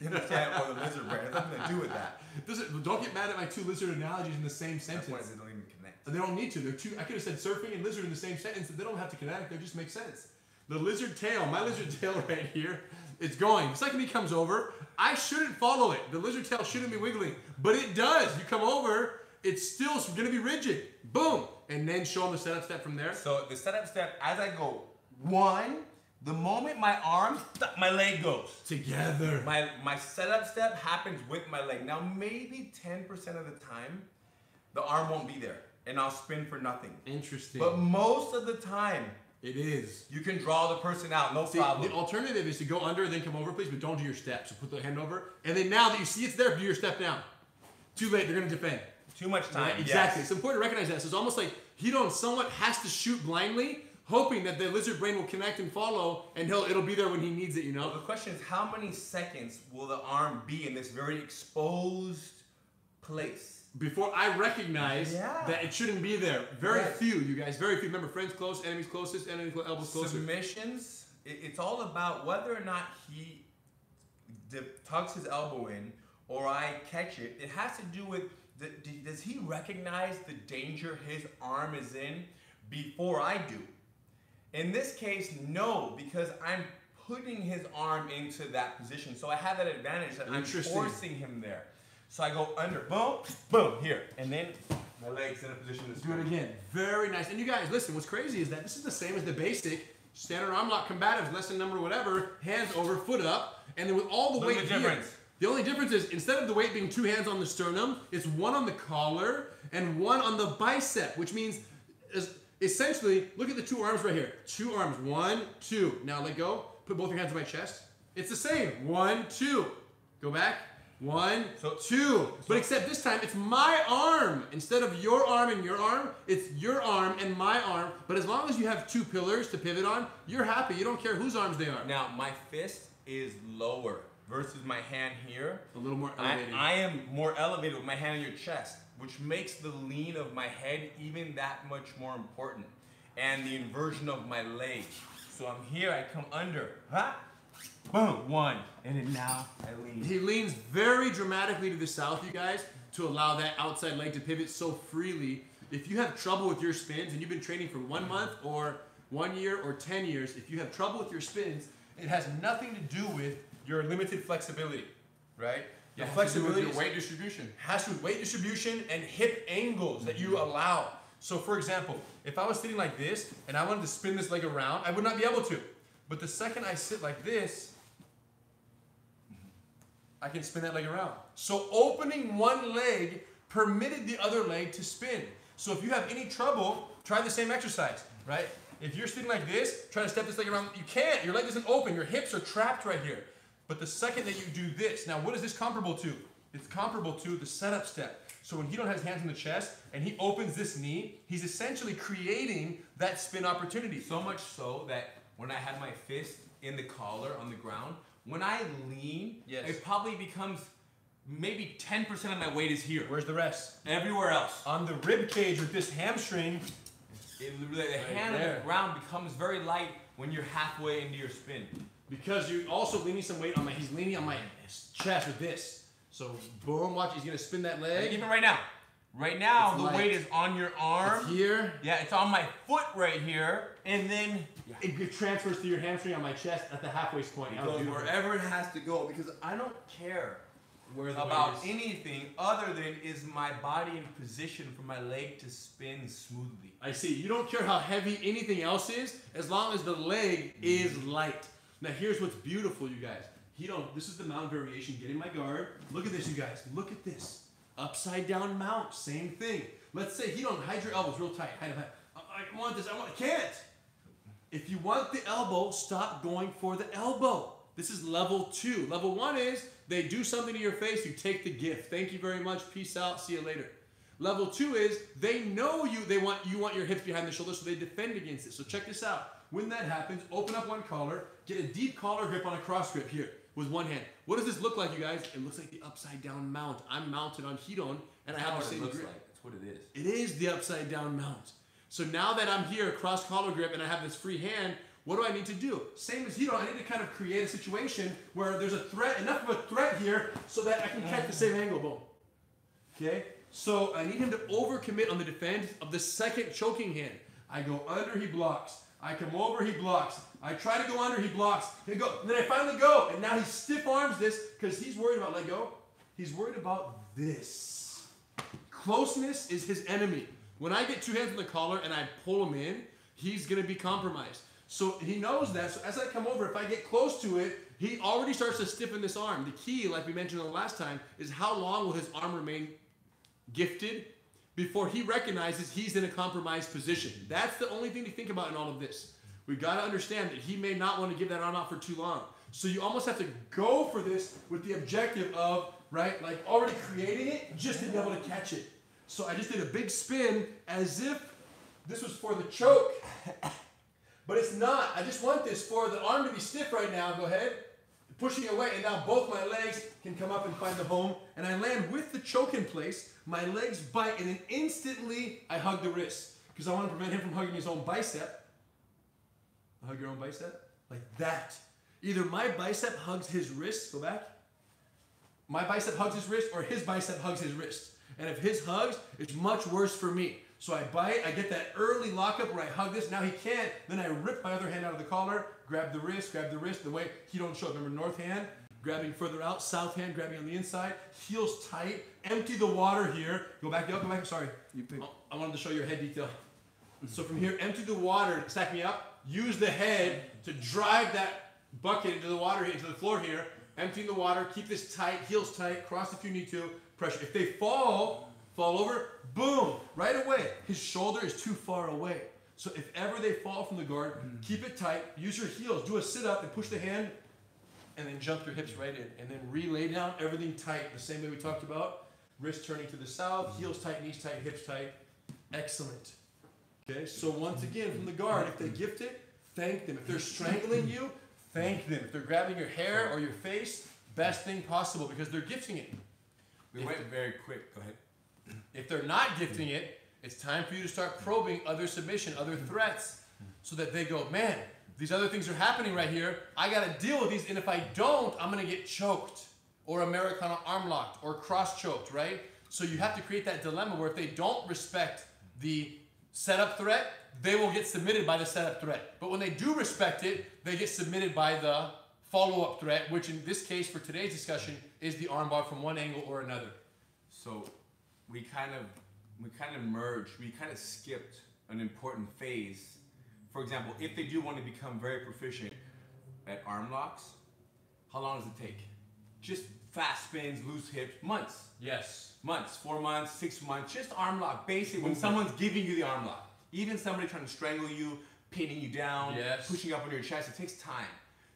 You understand? Or the lizard brain. It has nothing to do with that. Doesn't, don't get mad at my two lizard analogies in the same That's why sentence. they don't even connect. They don't need to. They're two. I could have said surfing and lizard in the same sentence. They don't have to connect. They just make sense. The lizard tail, my lizard tail right here, it's going. The second he comes over, I shouldn't follow it. The lizard tail shouldn't be wiggling, but it does. You come over, it's still going to be rigid. Boom, and then show them the setup step from there. So the setup step, as I go one, the moment my arm, my leg goes. Together. My my setup step happens with my leg. Now maybe 10% of the time, the arm won't be there, and I'll spin for nothing. Interesting. But most of the time, it is. you can draw the person out, no See, problem. the alternative is to go under, then come over, please, but don't do your step. So put the hand over, and then now that you see it's there, do your step down. Too late. They're going to defend. Too much time. Yeah, exactly. yes. It's important to recognize that. So it's almost like Ryron somewhat has to shoot blindly, hoping that the lizard brain will connect and follow, and he'll it'll be there when he needs it. You Well, know. the question is, how many seconds will the arm be in this very exposed place? Before I recognize Yeah. that it shouldn't be there. Very Yes. few, you guys. Very few. Remember, friends close, enemies closest, enemies close, elbows closer. Submissions, it, it's all about whether or not he tucks his elbow in or I catch it. It has to do with the, does he recognize the danger his arm is in before I do? In this case, no, because I'm putting his arm into that position. So I have that advantage that I'm forcing him there. So I go under, boom, boom, here. And then my leg's in a position to Do it again. Very nice. And you guys, listen, what's crazy is that this is the same as the basic standard arm lock combatives, lesson number whatever, hands over, foot up, and then with all the Look weight at the here. The only difference is instead of the weight being two hands on the sternum, it's one on the collar and one on the bicep, which means essentially look at the two arms right here. Two arms, one, two. Now let go. Put both your hands on my chest. It's the same. One, two. Go back. One, So- two. But except this time it's my arm instead of your arm and your arm. It's your arm and my arm. But as long as you have two pillars to pivot on, you're happy. You don't care whose arms they are. Now my fist is lower versus my hand here. A little more I, elevated. I am more elevated with my hand on your chest, which makes the lean of my head even that much more important. And the inversion of my leg. So I'm here, I come under. Huh? Boom, one. And then now I lean. He leans very dramatically to the south, you guys, to allow that outside leg to pivot so freely. If you have trouble with your spins and you've been training for one month or one year or 10 years, if you have trouble with your spins, it has nothing to do with your limited flexibility, right? Yeah, The it has to do with flexibility your weight distribution. has to weight distribution and hip angles that you mm-hmm. allow. So, for example, if I was sitting like this and I wanted to spin this leg around, I would not be able to. But the second I sit like this, I can spin that leg around. So, opening one leg permitted the other leg to spin. So, if you have any trouble, try the same exercise, right? If you're sitting like this, try to step this leg around, you can't. Your leg isn't open. Your hips are trapped right here. But the second that you do this, now what is this comparable to? It's comparable to the setup step. So when Ryron has his hands on the chest and he opens this knee, he's essentially creating that spin opportunity. So much so that when I had my fist in the collar on the ground, when I lean, Yes. it probably becomes maybe 10% of my weight is here. Where's the rest? Everywhere else. On the rib cage with this hamstring, It, the hand on the ground becomes very light when you're halfway into your spin. Because you're also leaning some weight on my, he's leaning on my chest with this. So boom, watch, he's gonna spin that leg. even right now. Right now, It's the light. weight is on your arm. It's here. Yeah, it's on my foot right here, and then It transfers to your hamstring on my chest at the halfway point. it goes wherever it has to go because I don't care Where the about is. anything other than is my body in position for my leg to spin smoothly. I see. You don't care how heavy anything else is, as long as the leg is mm. light. Now here's what's beautiful, you guys. He don't. This is the mount variation. Getting my guard. Look at this, you guys. Look at this. Upside down mount. Same thing. Let's say he don't hide your elbows real tight. Hide hide. I I want this. I want. I can't. If you want the elbow, stop going for the elbow. This is level two. Level one is they do something to your face, you take the gift. Thank you very much. Peace out. See you later. Level two is they know you. They want you want your hips behind the shoulder, so they defend against it. So check this out. When that happens, open up one collar, get a deep collar grip on a cross grip here with one hand. What does this look like, you guys? It looks like the upside down mount. I'm mounted on Ryron, and I have the same looks grip. like. That's what it is. It is the upside down mount. So now that I'm here, cross collar grip, and I have this free hand, what do I need to do? Same as Hito, I need to kind of create a situation where there's a threat, enough of a threat here, so that I can catch the same angle. Boom. Okay? So I need him to overcommit on the defense of the second choking hand. I go under, he blocks. I come over, he blocks. I try to go under, he blocks. He go. Then I finally go, and now he stiff arms this because he's worried about let go. He's worried about this. Closeness is his enemy. When I get two hands on the collar and I pull him in, he's gonna be compromised. So he knows that. So as I come over, if I get close to it, he already starts to stiffen this arm. The key, like we mentioned the last time, is how long will his arm remain gifted before he recognizes he's in a compromised position. That's the only thing to think about in all of this. We got to understand that he may not want to give that arm out for too long. So you almost have to go for this with the objective of, right, like already creating it just to be able to catch it. So I just did a big spin as if this was for the choke. But it's not. I just want this for the arm to be stiff right now. Go ahead. Pushing away, and now both my legs can come up and find the home. And I land with the choke in place. My legs bite, and then instantly I hug the wrist. Because I want to prevent him from hugging his own bicep. Hug your own bicep? Like that. Either my bicep hugs his wrist, go back. My bicep hugs his wrist, or his bicep hugs his wrist. And if his hugs, it's much worse for me. So I bite, I get that early lockup where I hug this. Now he can't. Then I rip my other hand out of the collar, grab the wrist, grab the wrist. The way he don't show. Remember, north hand, grabbing further out, south hand, grabbing on the inside, heels tight, empty the water here. Go back, go back. Sorry. I wanted to show your head detail. So from here, empty the water, stack me up. Use the head to drive that bucket into the water, into the floor here. Emptying the water, keep this tight, heels tight, cross if you need to. Pressure. If they fall, fall over, boom, right away. His shoulder is too far away. So if ever they fall from the guard, mm. keep it tight. Use your heels. Do a sit up and push the hand, and then jump your hips right in, and then relay down everything tight, the same way we talked about. Wrist turning to the south, mm-hmm. heels tight, knees tight, hips tight. Excellent. Okay, so mm-hmm. once again, from the guard, if they mm-hmm. gift it, thank them. If they're strangling you, thank them. If they're grabbing your hair or your face, best thing possible because they're gifting it. We went very quick. Go ahead. If they're not gifting it, it's time for you to start probing other submission, other threats, so that they go, man, these other things are happening right here. I got to deal with these, and if I don't, I'm gonna get choked, or Americana arm locked, or cross choked, right? So you have to create that dilemma where if they don't respect the setup threat, they will get submitted by the setup threat. But when they do respect it, they get submitted by the follow-up threat, which in this case for today's discussion is the armbar from one angle or another. So we kind of we kind of merged. We kind of skipped an important phase. For example, if they do want to become very proficient at arm locks, how long does it take? Just fast spins, loose hips, months, Yes. months, four months, six months, just arm lock. Basic when someone's giving you the arm lock. Even somebody trying to strangle you, pinning you down, Yes. pushing up on your chest, it takes time.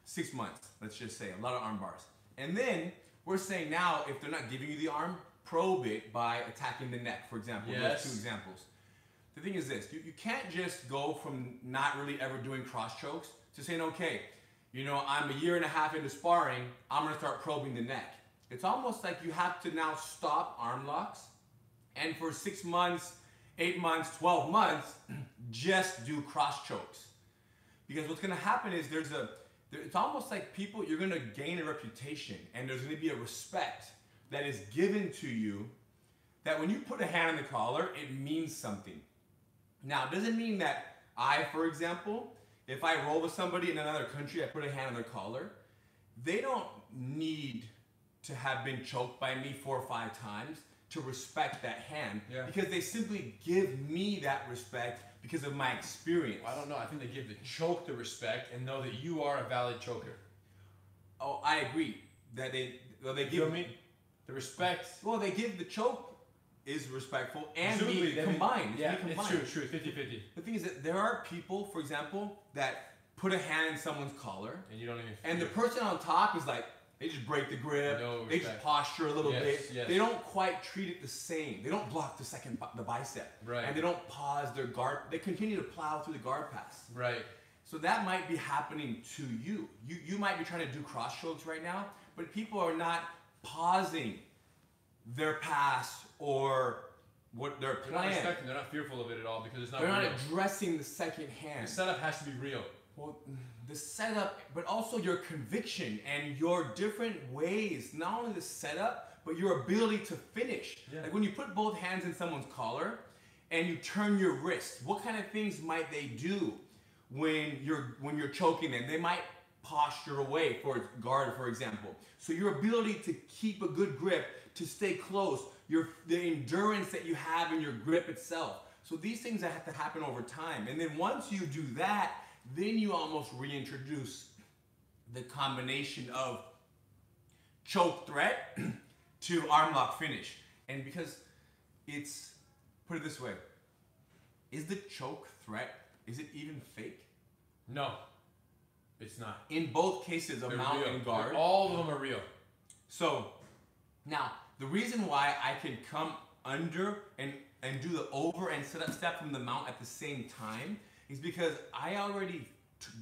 Six months, let's just say, a lot of arm bars. And then we're saying now, if they're not giving you the arm, probe it by attacking the neck, for example. Yes. Those two examples. The thing is this, you, you can't just go from not really ever doing cross chokes to saying, okay, you know, I'm a year and a half into sparring, I'm gonna start probing the neck. It's almost like you have to now stop arm locks and for six months, eight months, 12 months, just do cross chokes. Because what's gonna happen is there's a, there, it's almost like people, you're gonna gain a reputation and there's gonna be a respect that is given to you that when you put a hand on the collar, it means something. Now, it doesn't mean that I, for example, if I roll with somebody in another country, I put a hand on their collar, they don't need to have been choked by me four or five times to respect that hand Yeah. because they simply give me that respect because of my experience. I don't know. I think they give the choke the respect and know that you are a valid choker. Oh, I agree that they well, they You know give I mean? The respect. well they give the choke is respectful and Presumably, me they mean- combined. Yeah, me it's combined. true. It's true. It's 50-50. The thing is that there are people, for example, that put a hand in someone's collar, And you don't even. and the person on top is like, they just break the grip, No they just posture a little Yes, bit. yes. They don't quite treat it the same. They don't block the second the bicep, Right. And they don't pause their guard. They continue to plow through the guard pass. Right. So that might be happening to you. You you might be trying to do cross chokes right now, but people are not pausing their past or what their They're not respecting. They're not fearful of it at all because it's not They're not addressing the second hand. The setup has to be real. Well, the setup, but also your conviction and your different ways. Not only the setup, but your ability to finish. Yeah. Like when you put both hands in someone's collar and you turn your wrist, what kind of things might they do when you're when you're choking them? They might posture away for guard, for example. So your ability to keep a good grip, to stay close, your the endurance that you have in your grip itself. So these things that have to happen over time. And then once you do that, then you almost reintroduce the combination of choke threat to arm lock finish. And because it's put it this way, is the choke threat is it even fake? No, it's not. In both cases of They're mount real. and guard. They're- All of them are real. So now the reason why I can come under and and do the over and sit up step from the mount at the same time is because I already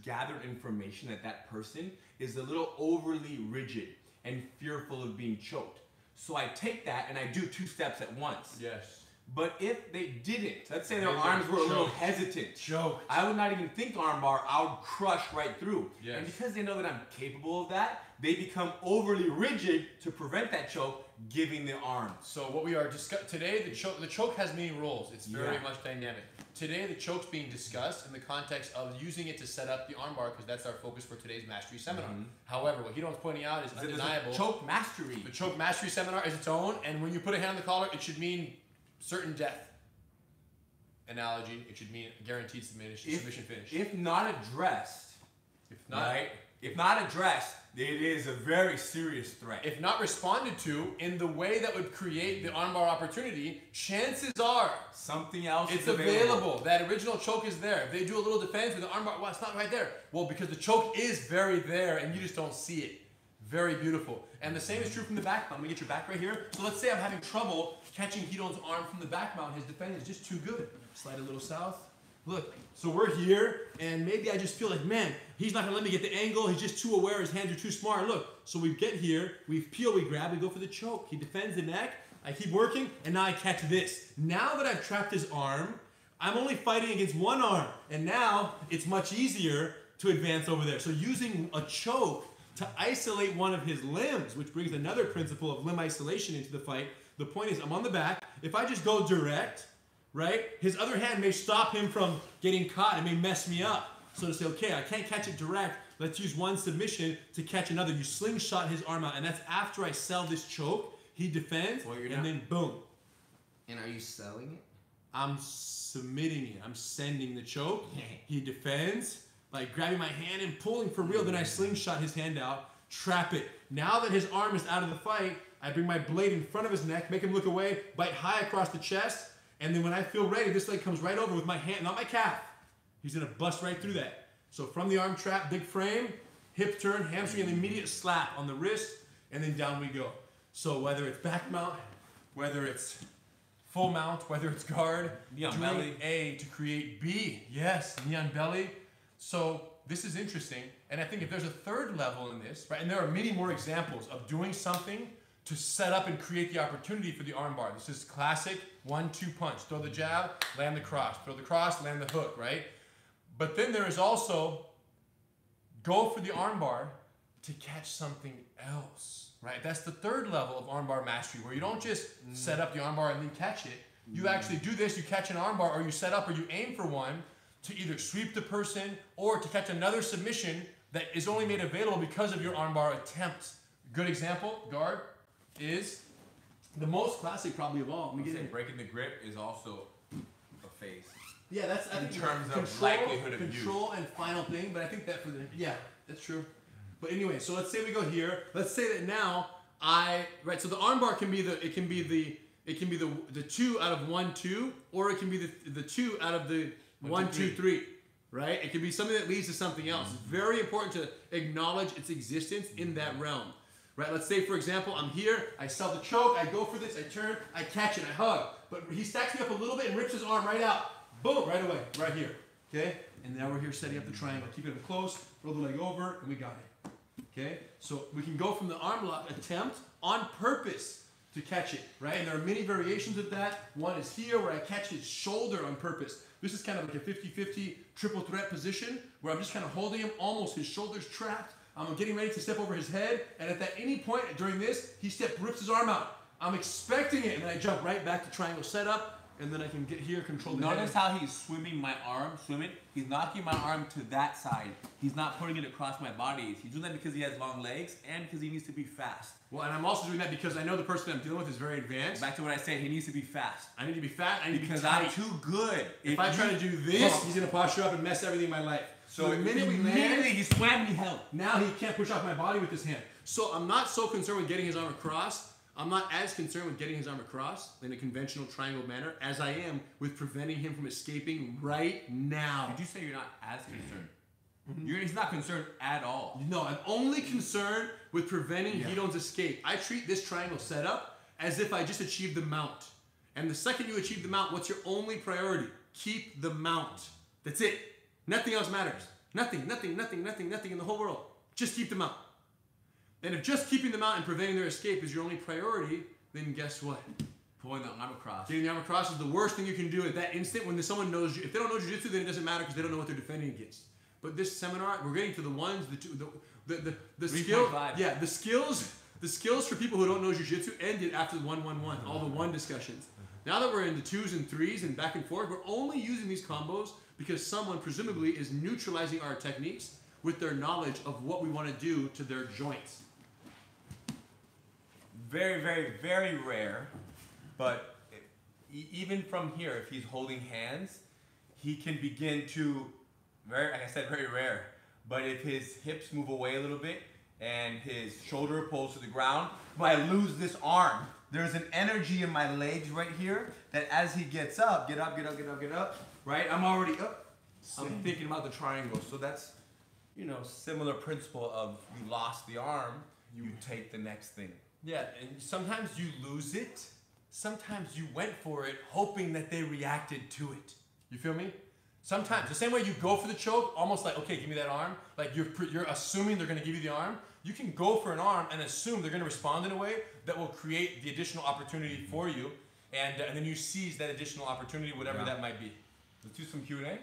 gathered information that that person is a little overly rigid and fearful of being choked. So I take that and I do two steps at once. Yes. But if they didn't, let's say their They arms were a little hesitant, Choked. I would not even think armbar. I would crush right through. Yes. And because they know that I'm capable of that, they become overly rigid to prevent that choke, giving the arm. So what we are discuss today, the choke, the choke has many roles. It's very Yeah. much dynamic. Today, the choke's being discussed in the context of using it to set up the armbar because that's our focus for today's mastery seminar. Mhm. However, what Ryron's pointing out is a undeniable. choke mastery. The choke mastery seminar is its own, and when you put a hand on the collar, it should mean certain death. Analogy, it should mean guaranteed submission, If- submission finish. If not addressed, If not, right? If not addressed, it is a very serious threat. if not responded to in the way that would create the armbar opportunity, chances are Something else It's is available. That original choke is there. If they do a little defense with the armbar, well, it's not right there. Well, because the choke is very there and you just don't see it. Very beautiful. And the same is true from the back mount. Let me get your back right here. So let's say I'm having trouble catching Ryron's arm from the back mount. His defense is just too good. Slide a little south. Look, so we're here, and maybe I just feel like, man, he's not gonna let me get the angle. He's just too aware. His hands are too smart. Look, so we get here, we peel, we grab, we go for the choke. He defends the neck. I keep working, and now I catch this. Now that I've trapped his arm, I'm only fighting against one arm, and now it's much easier to advance over there. So using a choke to isolate one of his limbs, which brings another principle of limb isolation into the fight. The point is, I'm on the back. If I just go direct, right, his other hand may stop him from getting caught. It may mess me up. So to say, okay, I can't catch it direct. Let's use one submission to catch another. You slingshot his arm out, and that's after I sell this choke. He defends, Well, and not- then boom. And are you selling it? I'm submitting it. I'm sending the choke. He defends, like grabbing my hand and pulling for real. Then I slingshot his hand out, trap it. Now that his arm is out of the fight, I bring my blade in front of his neck, make him look away, bite high across the chest, and then when I feel ready, this leg comes right over with my hand, not my calf. He's gonna bust right through that. So from the arm trap, big frame, hip turn, hamstring, and immediate slap on the wrist, and then down we go. So whether it's back mount, whether it's full mount, whether it's guard, Knee on belly. A to create B. Yes, knee on belly. So this is interesting, and I think if there's a third level in this, right, and there are many more examples of doing something to set up and create the opportunity for the armbar. This is classic one-two punch. Throw the jab, land the cross. Throw the cross, land the hook. Right. But then there is also go for the armbar to catch something else, right? That's the third level of armbar mastery, where you don't just mm. set up the armbar and then catch it. You mm. actually do this, you catch an armbar, or you set up or you aim for one to either sweep the person or to catch another submission that is only made available because of your armbar attempt. Good example, guard, is the most classic probably of all. Me I'm get saying breaking the grip is also a phase. Yeah, that's I In think terms of control, likelihood of use. control and final thing. But I think that for the yeah, that's true. But anyway, so let's say we go here. Let's say that now I right. So the armbar can be the it can be the it can be the the two out of one two, or it can be the the two out of the one, two, two, three. Right? It can be something that leads to something else. It's very important to acknowledge its existence in that realm. Right? Let's say, for example, I'm here, I sell the choke, I go for this, I turn, I catch it, I hug. But he stacks me up a little bit and rips his arm right out. Boom, right away, right here. Okay? And now we're here setting up the triangle. Keep it close, roll the leg over, and we got it. Okay? So we can go from the arm lock attempt on purpose to catch it, right? And there are many variations of that. One is here where I catch his shoulder on purpose. This is kind of like a 50-50 triple threat position where I'm just kind of holding him almost his shoulders trapped. I'm getting ready to step over his head, and at that any point during this, he step rips his arm out. I'm expecting it, and then I jump right back to triangle setup, and then I can get here, control the Notice head. how he's swimming my arm, swimming. He's knocking my arm to that side. He's not putting it across my body. He's doing that because he has long legs and because he needs to be fast. Well, and I'm also doing that because I know the person I'm dealing with is very advanced. Back to what I said, he needs to be fast. I need to be fat. I need Because to be I'm too good. If I try to do this, he's gonna posture up and mess everything in my life. So the minute we immediately land, he swam me help. now he can't push off my body with his hand. So I'm not so concerned with getting his arm across. I'm not as concerned with getting his arm across in a conventional triangle manner as I am with preventing him from escaping right now. Did you say you're not as concerned? You're, he's not concerned at all. No, I'm only concerned with preventing Yeah. Ryron's escape. I treat this triangle setup as if I just achieved the mount. And the second you achieve the mount, what's your only priority? Keep the mount. That's it. Nothing else matters. Nothing, nothing, nothing, nothing, nothing in the whole world. Just keep them mount. And if just keeping them out and preventing their escape is your only priority, then guess what? Pulling the arm across. Getting the arm across is the worst thing you can do at that instant when someone knows you. If they don't know jiu-jitsu, then it doesn't matter because they don't know what they're defending against. But this seminar, we're getting to the ones, the two, the the the, the skill, yeah, the skills, the skills for people who don't know jiu-jitsu ended after the one one one, all the one discussions. Now that we're in the twos and threes and back and forth, we're only using these combos because someone presumably is neutralizing our techniques with their knowledge of what we want to do to their joints. very, very, very rare. But even from here, if he's holding hands, he can begin to very, like I said, very rare. But if his hips move away a little bit and his shoulder pulls to the ground, I lose this arm. There's an energy in my legs right here that as he gets up, get up, get up, get up, get up, right? I'm already up. I'm thinking about the triangle. So that's, you know, similar principle of you lost the arm, you take the next thing. Yeah, and sometimes you lose it. Sometimes you went for it hoping that they reacted to it. You feel me? Sometimes the same way you go for the choke, almost like okay, give me that arm. Like you're pre- you're assuming they're gonna give you the arm. You can go for an arm and assume they're gonna respond in a way that will create the additional opportunity for you, and uh, and then you seize that additional opportunity, whatever Yeah. that might be. Let's do some Q and A.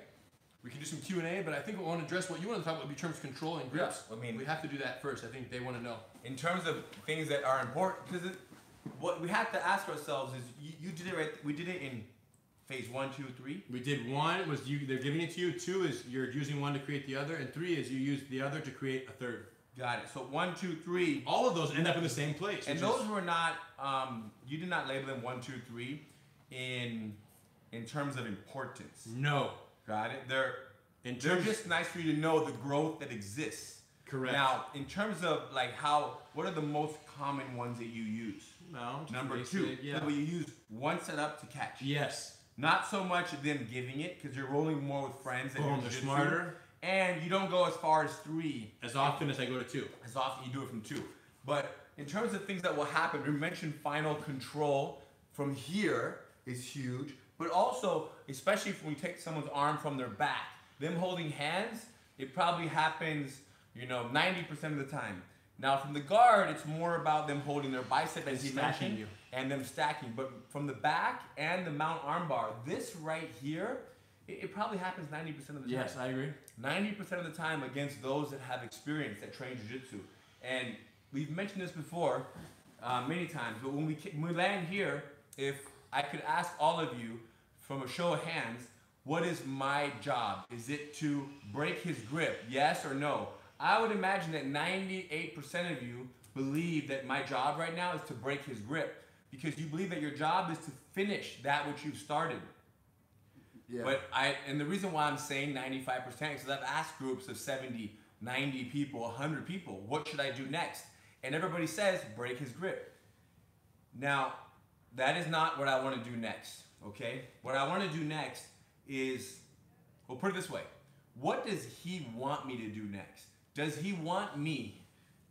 We can do some Q and A, but I think we want to address what you want to talk about would be terms of control and grips. Yeah, I mean- we have to do that first. I think they want to know. In terms of things that are important, because what we have to ask ourselves is, you, you did it right. We did it in phase one, two, three. We did one was you they're giving it to you. Two is you're using one to create the other, and three is you use the other to create a third. Got it. So one, two, three. All of those end up in the same place. And those is- were not. Um, you did not label them one, two, three, in in terms of importance. no Got it. They're in they're just nice for you to know the growth that exists. correct. Now, in terms of like how, what are the most common ones that you use? no, Number two, yeah. that you use one setup to catch. Yes. Not so much them giving it because you're rolling more with friends and Boom, oh, you're they're smarter. And you don't go as far as three As often as I go to two. as often you do it from two. But in terms of things that will happen, we mentioned final control from here is huge. But also, especially if we take someone's arm from their back, them holding hands, it probably happens, you know, 90% of the time. Now from the guard, it's more about them holding their bicep as he stacking you. and them stacking. But from the back and the mount armbar, this right here, it, it probably happens 90% of the time. Yes, I agree. 90% of the time against those that have experience that train jiu-jitsu. And we've mentioned this before uh, many times, but when we, when we land here, if I could ask all of you from a show of hands, what is my job? Is it to break his grip? Yes or no? I would imagine that 98% of you believe that my job right now is to break his grip because you believe that your job is to finish that which you've started. Yeah. But I, and the reason why I'm saying 95% is because I've asked groups of 70, 90 people, 100 people, what should I do next? And everybody says, break his grip. Now, that is not what I want to do next, okay? What I want to do next is, well, put it this way. What does he want me to do next? Does he want me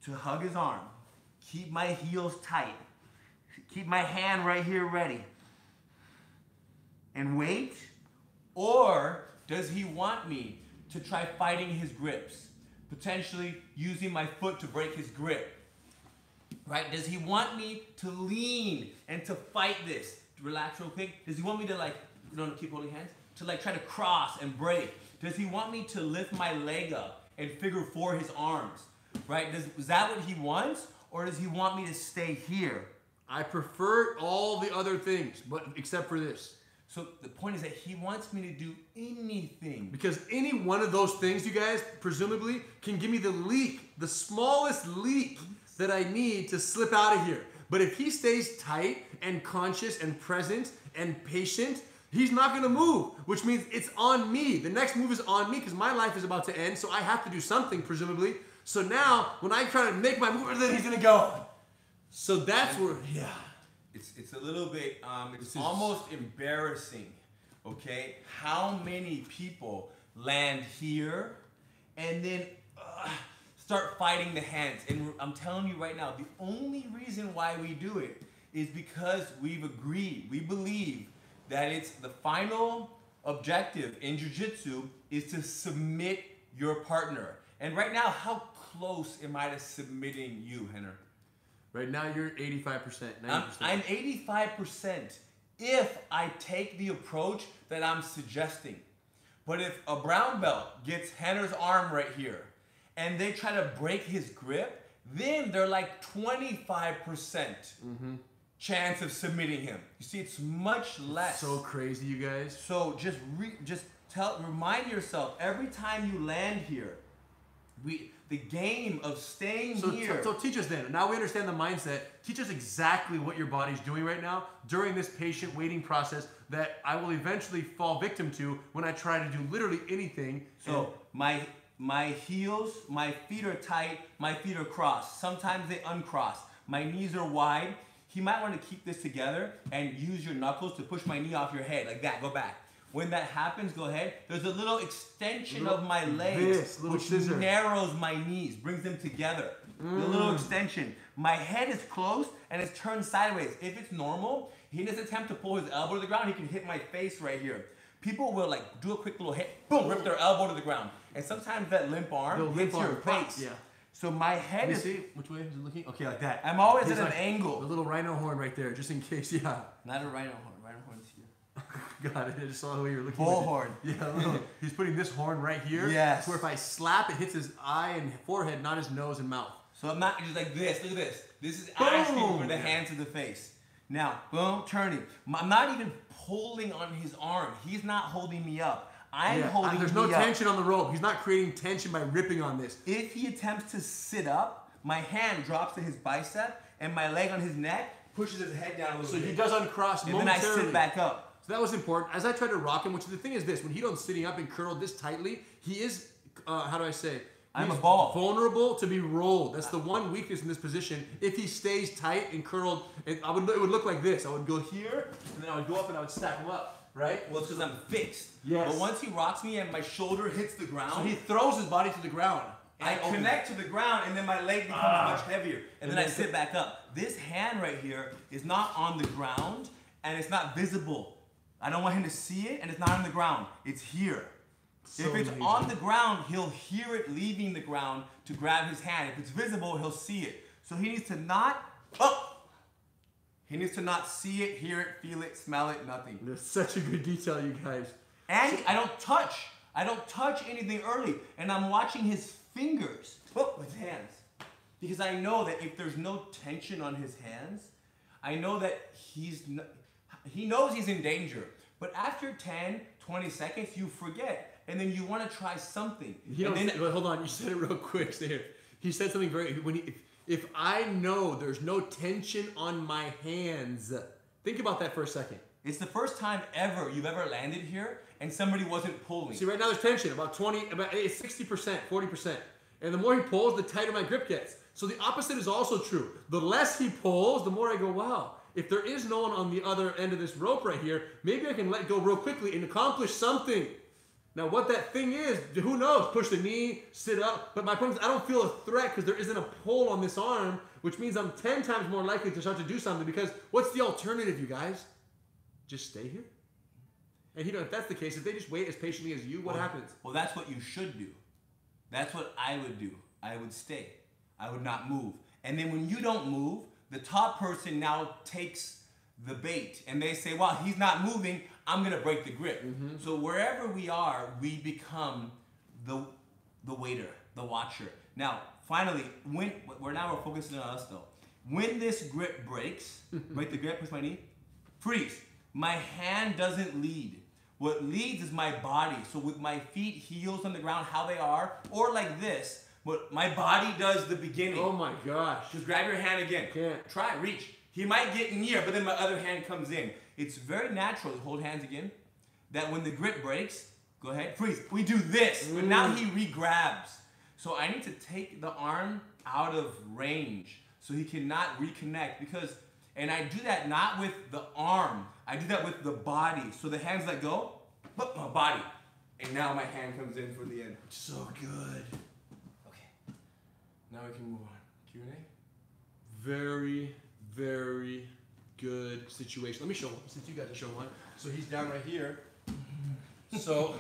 to hug his arm, keep my heels tight, keep my hand right here ready, and wait? Or does he want me to try fighting his grips? Potentially using my foot to break his grip. Right? Does he want me to lean and to fight this? Relax real quick. Does he want me to like, no, no, keep holding hands? To like try to cross and break? Does he want me to lift my leg up and figure four his arms? Right? Does, is that what he wants? Or does he want me to stay here? I prefer all the other things, but except for this. So the point is that he wants me to do anything. Because any one of those things, you guys, presumably, can give me the leak, the smallest leak that I need to slip out of here. But if he stays tight and conscious and present and patient, he's not gonna move, which means it's on me. The next move is on me because my life is about to end, so I have to do something, presumably. So now, when I try to make my move, then he's gonna go. So that's where, yeah. It's it's a little bit um, it's almost embarrassing, okay? How many people land here and then uh, start fighting the hands? And I'm telling you right now, the only reason why we do it is because we've agreed, we believe that it's the final objective in jiu-jitsu is to submit your partner. And right now, how close am I to submitting you, Henner? Right now, you're 85%, 90%. I'm, I'm 85% if I take the approach that I'm suggesting. But if a brown belt gets Henner's arm right here and they try to break his grip, then they're like 25% mm-hmm. Chance of submitting him. You see, it's much less. so crazy, you guys. So just re, just tell remind yourself every time you land here, we the game of staying So, here. so, so teach us then. Now we understand the mindset. Teach us exactly what your body's doing right now during this patient waiting process that I will eventually fall victim to when I try to do literally anything. So my my heels, my feet are tight, my feet are crossed. Sometimes they uncross. My knees are wide. He might want to keep this together and use your knuckles to push my knee off your head like that. Go back. When that happens, go ahead. There's a little extension Little- of my legs, which scissor. Mm. narrows my knees, brings them together. The little extension. My head is closed and it's turned sideways. If it's normal, he doesn't attempt to pull his elbow to the ground. He can hit my face right here. People will like do a quick little hit, boom, rip their elbow to the ground, and sometimes that limp arm The hits limp your arm, face. yeah. So my Let head me is see which way is it looking. Okay, like that. I'm always He's at an like- The angle. little rhino horn right there, just in case. Yeah, Not a rhino horn. Rhino horn's here. got it. I just saw the way you were looking. Bull at it. horn. Yeah, a little- he's putting this horn right here. Yes. So if I slap, it hits his eye and forehead, not his nose and mouth. So I'm not just like this. Look at this. This is asking for Boom. the hand to the face. Now, boom, turning. I'm not even pulling on his arm. He's not holding me up. I'm Yeah, holding and there's no up. tension on the rope. He's not creating tension by ripping on this. If he attempts to sit up, my hand drops to his bicep, and my leg on his neck pushes his head down a little bit. So bit. he does uncross and then I momentarily. sit back up. So that was important. As I tried to rock him, which the thing is this: when he don't sitting up and curled this tightly, he is, uh, how do I say? I'm a ball. Vulnerable to be rolled. That's the one weakness in this position. If he stays tight and curled, it, I would it would look like this. I would go here, and then I would go up and I would stack him up, right? Well, it's because I'm fixed. Yes. But once he rocks me and my shoulder hits the ground, So he throws his body to the ground. I connect to the ground and then my leg becomes Ah. much heavier. And, And then I sit back up. This hand right here is not on the ground and it's not visible. I don't want him to see it and it's not on the ground. It's here. So if it's amazing. on the ground, he'll hear it leaving the ground to grab his hand. If it's visible, he'll see it. So he needs to not oh, he needs to not see it, hear it, feel it, smell it, nothing. There's such a good detail, you guys. And I don't touch. I don't touch anything early. And I'm watching his fingers. Oh, his hands. Because I know that if there's no tension on his hands, I know that he's n- he knows he's in danger. But after 10, 20 seconds, you forget. And then you want to try something. You know, then wait, hold on. You said it real quick. Stay here. He said something very. When he, if, I know there's no tension on my hands, think about that for a second. it's the first time ever you've ever landed here and somebody wasn't pulling. See, right now there's tension, about 20, about 60%, 40%. And the more he pulls, the tighter my grip gets. So the opposite is also true. The less he pulls, the more I go, wow, if there is no one on the other end of this rope right here, maybe I can let go real quickly and accomplish something. Now, what that thing is, who knows? Push the knee, sit up. But my point is, I don't feel a threat because there isn't a pull on this arm, which means I'm 10 times more likely to start to do something because what's the alternative, you guys? Just stay here? And you know, if that's the case, if they just wait as patiently as you, what Well- happens? Well, that's what you should do. That's what I would do. I would stay. I would not move. And then when you don't move, the top person now takes the bait and they say, well, he's not moving, I'm gonna break the grip. Mm-hmm. So wherever we are, we become the the waiter, the watcher. Now, finally, when we're now we're focusing on us though. When this grip breaks, break the grip, push my knee, freeze. My hand doesn't lead. What leads is my body. So with my feet, heels on the ground, how they are, or like this, but my body does the beginning. Oh my gosh. Just grab your hand again. Can't. Try, reach. He might get near, but then my other hand comes in. It's very natural to hold hands again. That when the grip breaks, go ahead, freeze. We do this, but now he mm. re-grabs. So I need to take the arm out of range so he cannot reconnect because, and I do that not with the arm. I do that with the body. So the hands let go, but my body, and now my hand comes in for the end. So good. Okay. Now we can move on. Q and A. Very, very good situation. Let me show one since you got are show one. So he's down right here. So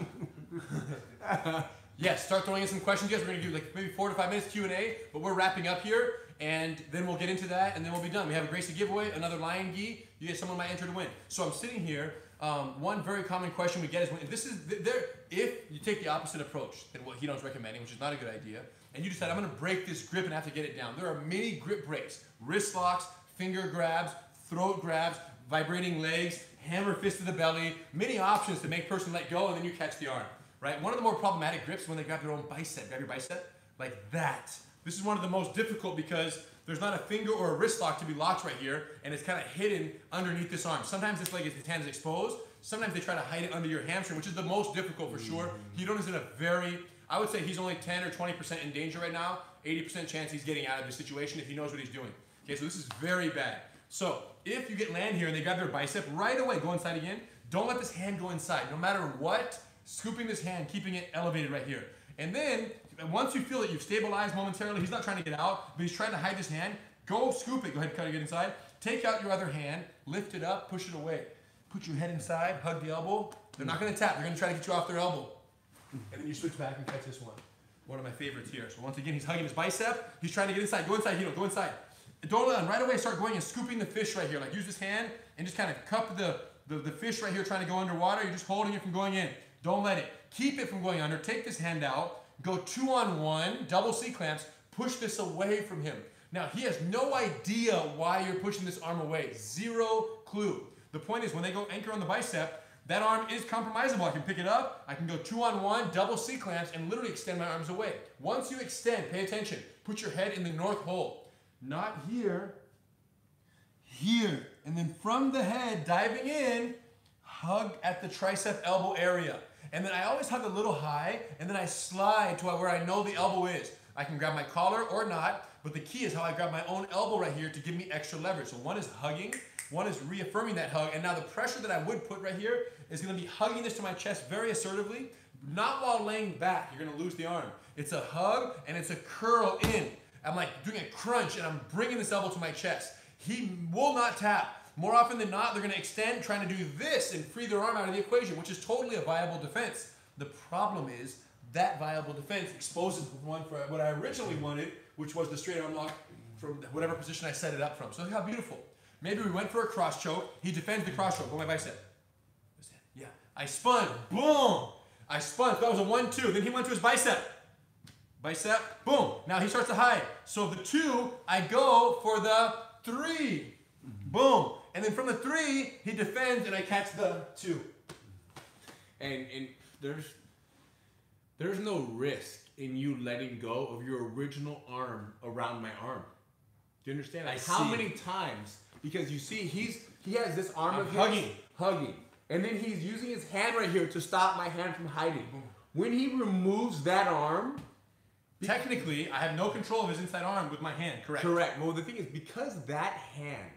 yes, start throwing in some questions. Yes, we're gonna do like maybe four to five minutes Q and A, but we're wrapping up here, and then we'll get into that, and then we'll be done. We have a Gracie giveaway, another Lion Gi. You get someone might enter to win. So I'm sitting here. Um, one very common question we get is this is there. If you take the opposite approach than what Hito's recommending, which is not a good idea, and you decide I'm gonna break this grip and have to get it down. There are many grip breaks, wrist locks, finger grabs, throat grabs, vibrating legs, hammer fist to the belly, many options to make person let go and then you catch the arm, right? One of the more problematic grips when they grab their own bicep, grab your bicep, like that. This is one of the most difficult because there's not a finger or a wrist lock to be locked right here and it's kind of hidden underneath this arm. Sometimes this leg is, his hand is exposed. Sometimes they try to hide it under your hamstring, which is the most difficult for sure. Mm-hmm. Ryron is in a very, I would say he's only 10 or 20% in danger right now. 80% chance he's getting out of this situation if he knows what he's doing. Okay, so this is very bad. So if you get land here and they grab their bicep, right away go inside again. Don't let this hand go inside. No matter what, scooping this hand, keeping it elevated right here. And then once you feel that you've stabilized momentarily, he's not trying to get out, but he's trying to hide his hand. Go scoop it. Go ahead, cut it, inside. Take out your other hand, lift it up, push it away. Put your head inside, hug the elbow. They're not going to tap. They're going to try to get you off their elbow. And then you switch back and catch this one. One of my favorites here. So once again, he's hugging his bicep. He's trying to get inside. Go inside, Hito. Go inside. Don't let him. Right away, start going and scooping the fish right here. Like use this hand and just kind of cup the, the, the fish right here trying to go underwater. You're just holding it from going in. Don't let it. Keep it from going under. Take this hand out. Go two on one, double C clamps. Push this away from him. Now, he has no idea why you're pushing this arm away. Zero clue. The point is, when they go anchor on the bicep, that arm is compromisable. I can pick it up, I can go two on one, double C clamps, and literally extend my arms away. Once you extend, pay attention. Put your head in the north hole. Not here, here. And then from the head, diving in, hug at the tricep elbow area. And then I always hug a little high, and then I slide to where I know the elbow is. I can grab my collar or not, but the key is how I grab my own elbow right here to give me extra leverage. So one is hugging, one is reaffirming that hug, and now the pressure that I would put right here is gonna be hugging this to my chest very assertively, not while laying back. You're gonna lose the arm. It's a hug and it's a curl in. I'm like doing a crunch and I'm bringing this elbow to my chest. He will not tap. More often than not, they're going to extend, trying to do this and free their arm out of the equation, which is totally a viable defense. The problem is that viable defense exposes one for what I originally wanted, which was the straight arm lock from whatever position I set it up from. So look how beautiful. Maybe we went for a cross choke. He defends the cross choke. Go my bicep. Yeah. I spun. Boom. I spun. That was a one-two. Then he went to his bicep. Bicep. Boom. Now he starts to hide. So the two, I go for the three. Boom. And then from the three, he defends and I catch the two. And and there's there's no risk in you letting go of your original arm around my arm. Do you understand? I Like how see. many times? Because you see, he's he has this arm I'm of his hugging. hugging, and then he's using his hand right here to stop my hand from hiding. When he removes that arm, Technically, I have no control of his inside arm with my hand. Correct. Correct. Well, the thing is, because that hand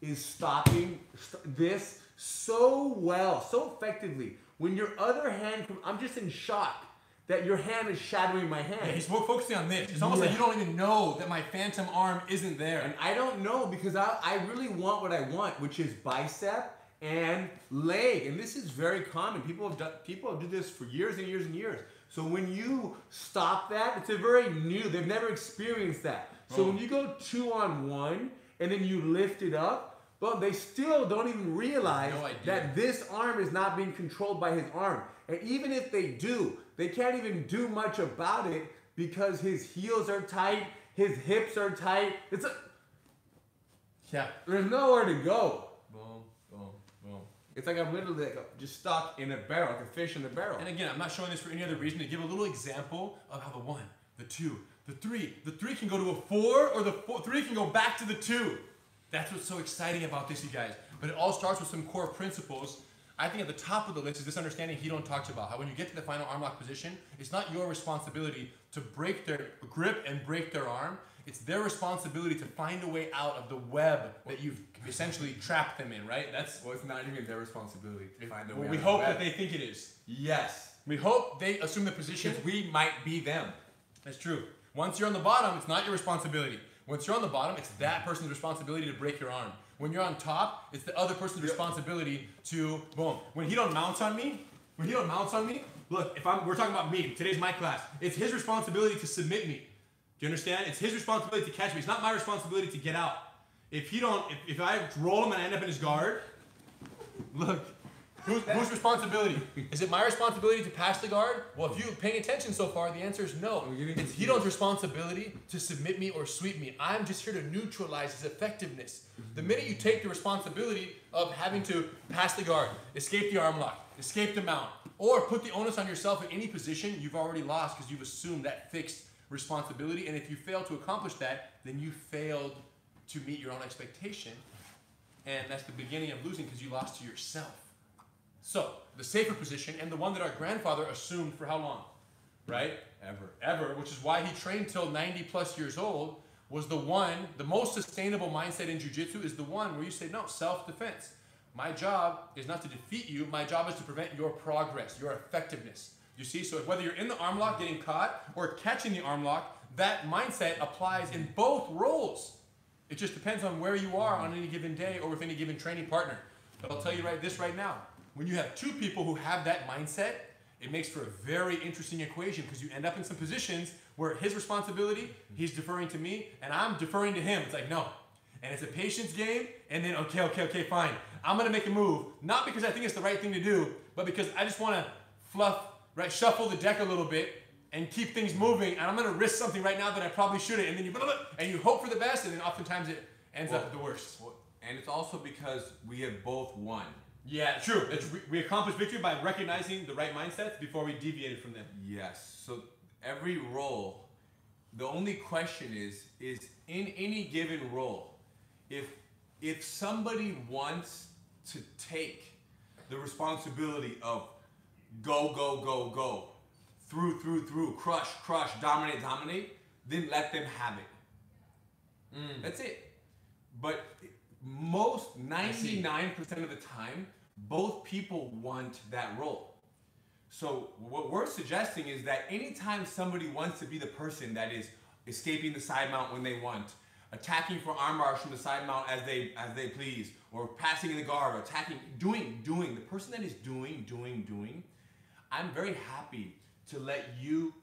is stopping st- this so well, so effectively, when your other hand, I'm just in shock that your hand is shadowing my hand. Yeah, he's focusing on this. It's almost like you don't even know that my phantom arm isn't there. and I don't know because I, I really want what I want, which is bicep and leg. And this is very common. People have done, people have do this for years and years and years. So when you stop that, it's a very new. They've never experienced that. So when oh. you go two on one and then you lift it up, but they still don't even realize No that this arm is not being controlled by his arm. And even if they do, they can't even do much about it because his heels are tight, his hips are tight. It's a, Yeah. there's nowhere to go. It's like I'm literally like just stuck in a barrel, like a fish in a barrel. And again, I'm not showing this for any other reason to give a little example of how the one, the two, the three, the three can go to a four, or the four, three can go back to the two. That's what's so exciting about this, you guys. But it all starts with some core principles. I think at the top of the list is this understanding Ryron talked about. How when you get to the final arm lock position, it's not your responsibility to break their grip and break their arm. It's their responsibility to find a way out of the web that you've essentially trapped them in, right? That's well, it's not even their responsibility to find a way. out we hope that they think it is. Yes, We hope they assume the position. because we might be them. That's true. Once you're on the bottom, it's not your responsibility. Once you're on the bottom, it's that person's responsibility to break your arm. When you're on top, it's the other person's responsibility to boom. When he don't mount on me, when he don't mount on me, look, if I'm we're talking about me, today's my class. It's his responsibility to submit me. Do you understand? It's his responsibility to catch me. It's not my responsibility to get out. If he don't, if, if I roll him and I end up in his guard, look, whose, whose responsibility? Is it my responsibility to pass the guard? Well, if you're paying attention so far, the answer is no. Getting It's Ryron's responsibility to submit me or sweep me. I'm just here to neutralize his effectiveness. The minute you take the responsibility of having to pass the guard, escape the arm lock, escape the mount, or put the onus on yourself in any position, you've already lost because you've assumed that fixed responsibility. And if you fail to accomplish that, then you failed to meet your own expectation. And that's the beginning of losing because you lost to yourself. So, the safer position and the one that our grandfather assumed for how long? Right? Ever. Ever, which is why he trained till 90 plus years old, was the one, the most sustainable mindset in jujitsu is the one where you say, no, self defense. My job is not to defeat you, my job is to prevent your progress, your effectiveness. You see, so whether you're in the arm lock getting caught or catching the arm lock, that mindset applies in both roles. It just depends on where you are on any given day or with any given training partner. But I'll tell you right this right now. When you have two people who have that mindset, it makes for a very interesting equation because you end up in some positions where his responsibility, he's deferring to me, and I'm deferring to him. It's like, no. And it's a patience game, and then, okay, okay, okay, fine. I'm gonna make a move, not because I think it's the right thing to do, but because I just wanna fluff, right, shuffle the deck a little bit and keep things moving, and I'm gonna risk something right now that I probably shouldn't, and then you, and you hope for the best, and then oftentimes it ends up at the worst. Well, And it's also because we have both won. Yeah, true. It's, we, we accomplished victory by recognizing the right mindsets before we deviated from them. Yes. So every role, the only question is, is in any given role, if if somebody wants to take the responsibility of go, go, go, go, through, through, through, crush, crush, dominate, dominate, then let them have it. Mm. That's it. But most 99% of the time, both people want that role. So what we're suggesting is that anytime somebody wants to be the person that is escaping the side mount when they want, attacking for arm bars from the side mount as they as they please, or passing in the guard, or attacking, doing, doing, the person that is doing, doing, doing, I'm very happy to let you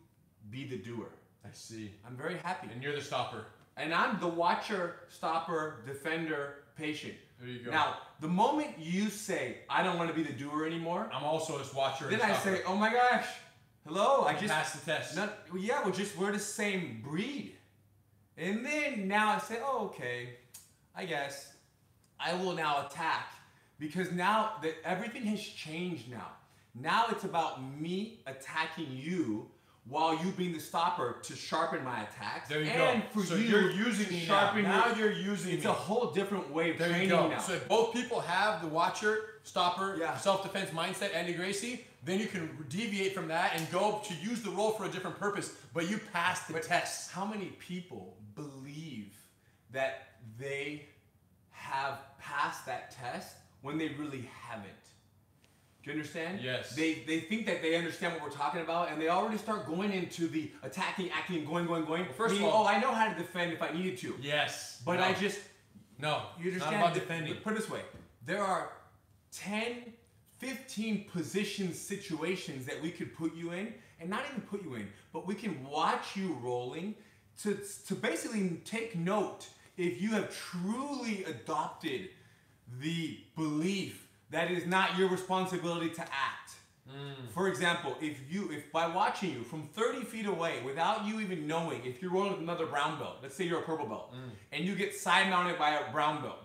be the doer. I see. I'm very happy. And you're the stopper. And I'm the watcher, stopper, defender, patient. There you go. Now, the moment you say, I don't want to be the doer anymore, I'm also this watcher. then I stopper. say, oh my gosh, hello, I I just, passed the test. not, yeah, we're just, we're the same breed. And then now I say, oh, okay, I guess I will now attack because now that everything has changed now. Now it's about me attacking you while you being the stopper to sharpen my attacks. There you and go. for so you you're using me sharpen now. Now you're using It's me. a whole different way of there training you go. now. So if both people have the watcher, stopper, Yeah. self-defense mindset, Andy Gracie, then you can deviate from that and go to use the role for a different purpose. But you passed the But test. How many people believe that they have passed that test when they really haven't? Do you understand? Yes. They they think that they understand what we're talking about, and they already start going into the attacking, acting, going, going, going. first of all- oh, I know how to defend if I needed to. Yes. But No. I just no. you understand? Not about defending. Put it this way: there are 10, 15 position situations that we could put you in, and not even put you in, but we can watch you rolling, to, to basically take note if you have truly adopted the belief that is not your responsibility to act. Mm. For example, if you if by watching you from 30 feet away without you even knowing if you're rolling with another brown belt, let's say you're a purple belt, mm. and you get side mounted by a brown belt,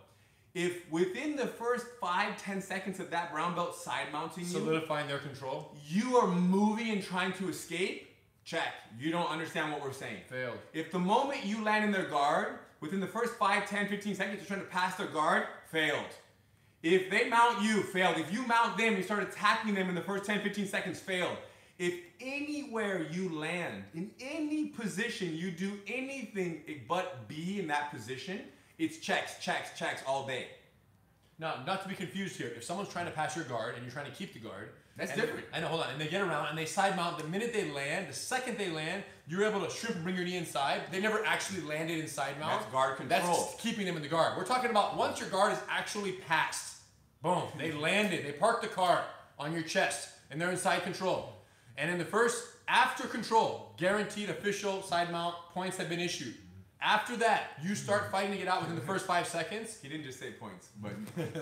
if within the first five, ten seconds of that brown belt side mounting you, Solidifying their control. you are moving and trying to escape, check. You don't understand what we're saying. Failed. If the moment you land in their guard, within the first 5, 10, 15 seconds, you're trying to pass their guard, failed. If they mount you, failed. If you mount them you start attacking them in the first 10, 15 seconds, failed. If anywhere you land, in any position, you do anything but be in that position, it's checks, checks, checks all day. Now, not to be confused here, if someone's trying to pass your guard and you're trying to keep the guard, That's different. I know, hold on, and they get around and they side mount. The minute they land, the second they land, you're able to shrimp and bring your knee inside. They never actually landed in side mount. That's guard control. That's keeping them in the guard. We're talking about once your guard is actually passed. Boom, they landed. They parked the car on your chest and they're in side control. And in the first, after control, guaranteed official side mount points have been issued. After that, you start fighting to get out within the first five seconds. He didn't just say points, but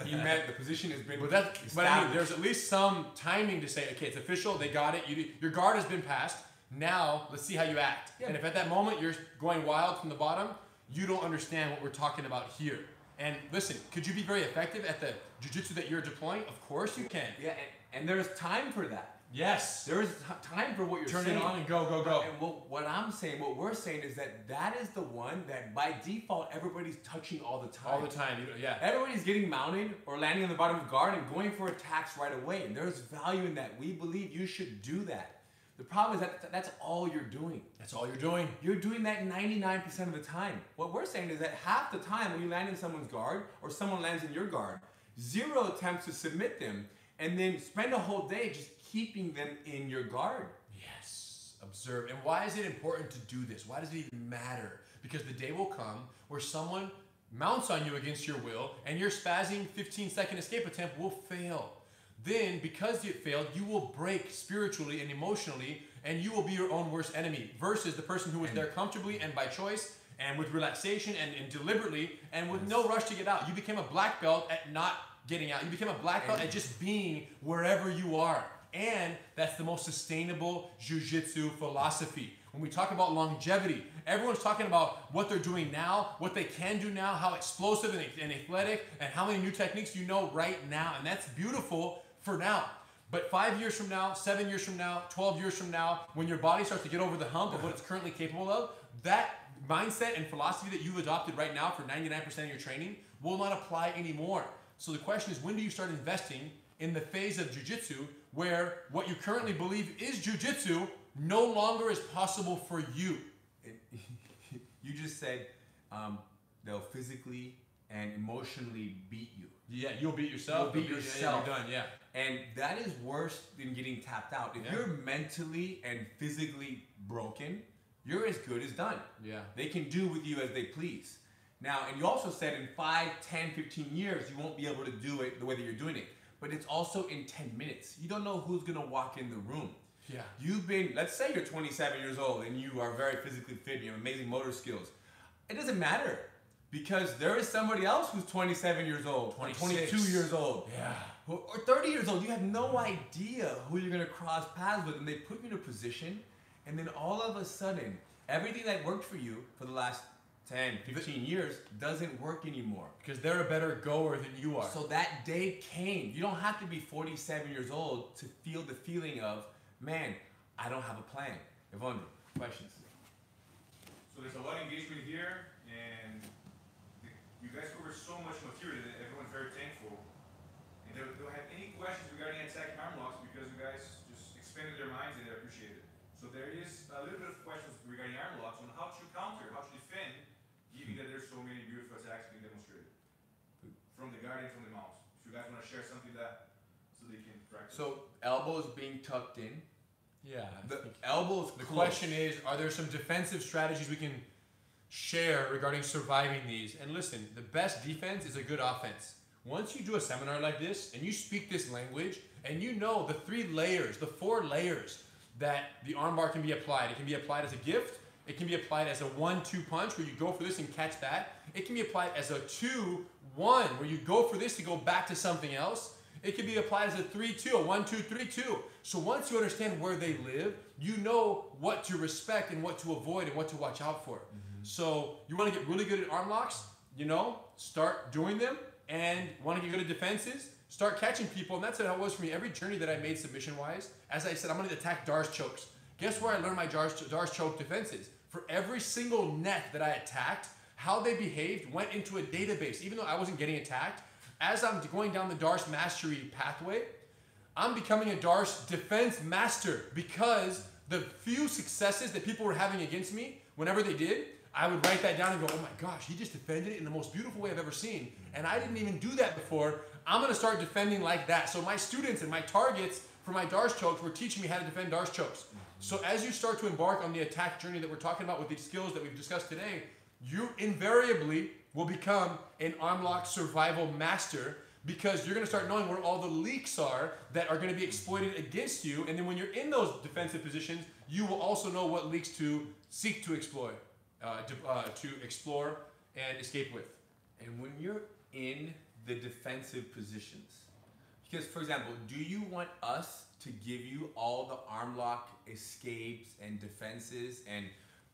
he meant the position has been But that, but I mean, there's at least some timing to say, okay, it's official. They got it. You, your guard has been passed. Now let's see how you act. Yeah. And if at that moment you're going wild from the bottom, you don't understand what we're talking about here. And listen, could you be very effective at the jujitsu that you're deploying? Of course you can. Yeah, and, and there's time for that. Yes. There is t- time for what you're Turn saying. it on and go, go, go. And what, what I'm saying, what we're saying is that that is the one that by default everybody's touching all the time. All the time. Yeah. Everybody's getting mounted or landing on the bottom of guard and going for attacks right away. And there's value in that. We believe you should do that. The problem is that that's all you're doing. That's all you're doing. You're doing that 99% of the time. What we're saying is that half the time when you land in someone's guard or someone lands in your guard, zero attempts to submit them, and then spend a whole day just keeping them in your guard. Yes. Observe. And why is it important to do this? Why does it even matter? Because the day will come where someone mounts on you against your will and your spazzing 15 second escape attempt will fail. Then, because it failed, you will break spiritually and emotionally, and you will be your own worst enemy versus the person who was there comfortably and by choice and with relaxation and, and deliberately and with no rush to get out. You became a black belt at not getting out. You became a black belt at just being wherever you are. And that's the most sustainable jujitsu philosophy. When we talk about longevity, everyone's talking about what they're doing now, what they can do now, how explosive and, and athletic, and how many new techniques you know right now. And that's beautiful for now. But five years from now, seven years from now, 12 years from now, when your body starts to get over the hump of what it's currently capable of, that mindset and philosophy that you've adopted right now for 99% of your training will not apply anymore. So the question is, when do you start investing in the phase of jujitsu where what you currently believe is jujitsu no longer is possible for you? It- you just said um, they'll physically and emotionally beat you. Yeah, you'll beat yourself. You'll beat You'll be- yeah, yourself. You're done, yeah. And that is worse than getting tapped out. If Yeah. you're mentally and physically broken, you're as good as done. Yeah. They can do with you as they please. Now, and you also said in 5, 10, 15 years, you won't be able to do it the way that you're doing it. But it's also in 10 minutes. You don't know who's going to walk in the room. Yeah. You've been, let's say you're 27 years old and you are very physically fit, you have amazing motor skills. It doesn't matter because there is somebody else who's 27 years old, 26. 22 years old, Yeah. Or or 30 years old. You have no mm. idea who you're gonna cross paths with, and they put you in a position, and then all of a sudden, everything that worked for you for the last 10, 15 years doesn't work anymore. Because they're a better goer than you are. So that day came. You don't have to be 47 years old to feel the feeling of, man, I don't have a plan. Yvonne, questions? So there's a lot of engagement here, and you guys cover so much material that everyone's very thankful. And they don't have any questions regarding attack arm locks because you guys just expanded their minds and they appreciate it. So there is a little bit of questions regarding arm locks on how to counter, how to defend, given that there's so many beautiful attacks being demonstrated from the guard and from the mouse. If you guys want to share something that so they can practice. So elbows being tucked in. yeah. The elbows. The close. question is, are there some defensive strategies we can share regarding surviving these? And listen, the best defense is a good offense. Once you do a seminar like this and you speak this language and you know the three layers, the four layers that the armbar can be applied. It can be applied as a gift, It can be applied as a one-two punch where you go for this and catch that. It can be applied as a two-one where you go for this to go back to something else. It can be applied as a three-two, a one-two-three-two. So once you understand where they live, you know what to respect and what to avoid and what to watch out for. Mm-hmm. So you want to get really good at arm locks, you know, start doing them and want to get good at defenses, start catching people. And that's how it was for me. Every journey that I made submission wise, as I said, I'm going to attack Darce chokes. Guess where I learned my Darce, Darce choke defenses? For every single neck that I attacked, how they behaved went into a database. Even though I wasn't getting attacked, as I'm going down the Darce mastery pathway, I'm becoming a Darce defense master because the few successes that people were having against me, whenever they did, I would write that down and go, oh my gosh, he just defended it in the most beautiful way I've ever seen. And I didn't even do that before. I'm gonna start defending like that. So my students and my targets for my Darce chokes were teaching me how to defend Darce chokes. So as you start to embark on the attack journey that we're talking about with these skills that we've discussed today, you invariably will become an arm lock survival master because you're going to start knowing where all the leaks are that are going to be exploited against you. And then when you're in those defensive positions, you will also know what leaks to seek to exploit, uh, to, uh, to explore and escape with. And when you're in the defensive positions, because for example, do you want us to give you all the arm lock escapes and defenses and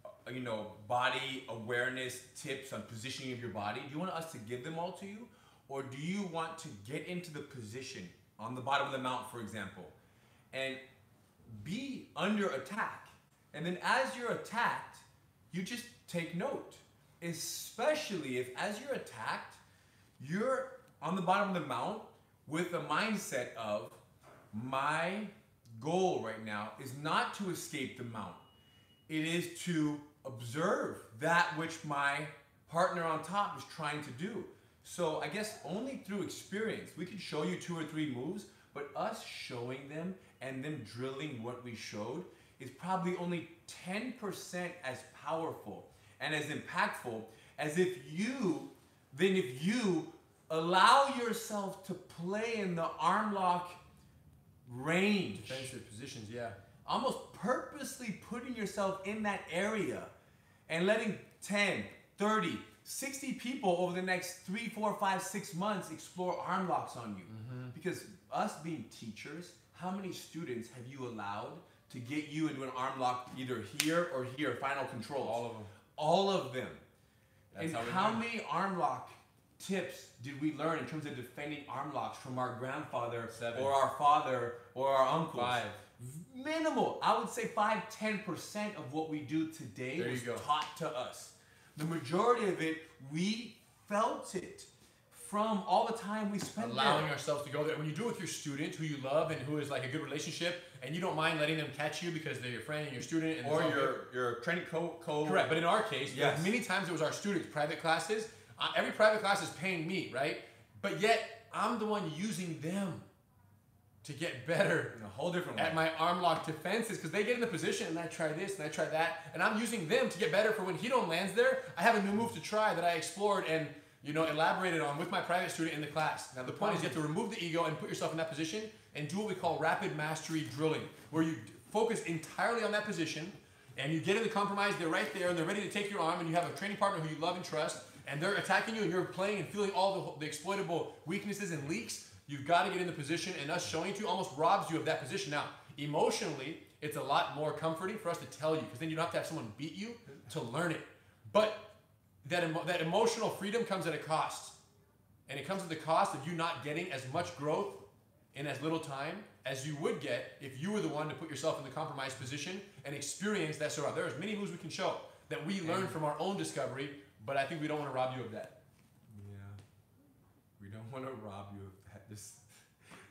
uh, you know body awareness tips on positioning of your body? Do you want us to give them all to you, or do you want to get into the position on the bottom of the mount, for example, and be under attack? And then as you're attacked, you just take note, especially if as you're attacked, you're on the bottom of the mount with the mindset of my goal right now is not to escape the mount. It is to observe that which my partner on top is trying to do. So I guess only through experience, we could show you two or three moves, but us showing them and them drilling what we showed is probably only 10% as powerful and as impactful as if you, then if you allow yourself to play in the arm lock range, Defensive positions, yeah. almost purposely putting yourself in that area and letting 10, 30, 60 people over the next three, four, five, six months explore arm locks on you. Mm-hmm. Because us being teachers, how many students have you allowed to get you into an arm lock either here or here, final control? All of them. All of them. That's and how how many arm lock tips did we learn in terms of defending arm locks from our grandfather Seven. or our father or our uncle? Five. Minimal. I would say 5 10% of what we do today There was taught to us. The majority of it, we felt it from all the time we spent allowing there. ourselves to go there. When you do it with your student who you love and who is like a good relationship, and you don't mind letting them catch you because they're your friend and your student, and Or good. your, your training co- co- correct. But in our case, Yes. many times it was our students, private classes. Uh, every private class is paying me, right? But yet I'm the one using them to get better in a whole different way. at my arm lock defenses because they get in the position and I try this and I try that and I'm using them to get better for when Hito lands there. I have a new move to try that I explored and you know elaborated on with my private student in the class. Now the point is you have to remove the ego and put yourself in that position and do what we call rapid mastery drilling, where you focus entirely on that position and you get in the compromise. They're right there and they're ready to take your arm and you have a training partner who you love and trust and they're attacking you and you're playing and feeling all the, the exploitable weaknesses and leaks. You've got to get in the position, and us showing it to you almost robs you of that position. Now, emotionally, it's a lot more comforting for us to tell you because then you don't have to have someone beat you to learn it. But that, emo- that emotional freedom comes at a cost. And it comes at the cost of you not getting as much growth in as little time as you would get if you were the one to put yourself in the compromised position and experience that sort of. There's many moves we can show that we learn from our own discovery, but I think we don't want to rob you of that. Yeah. We don't want to rob you of that. There's,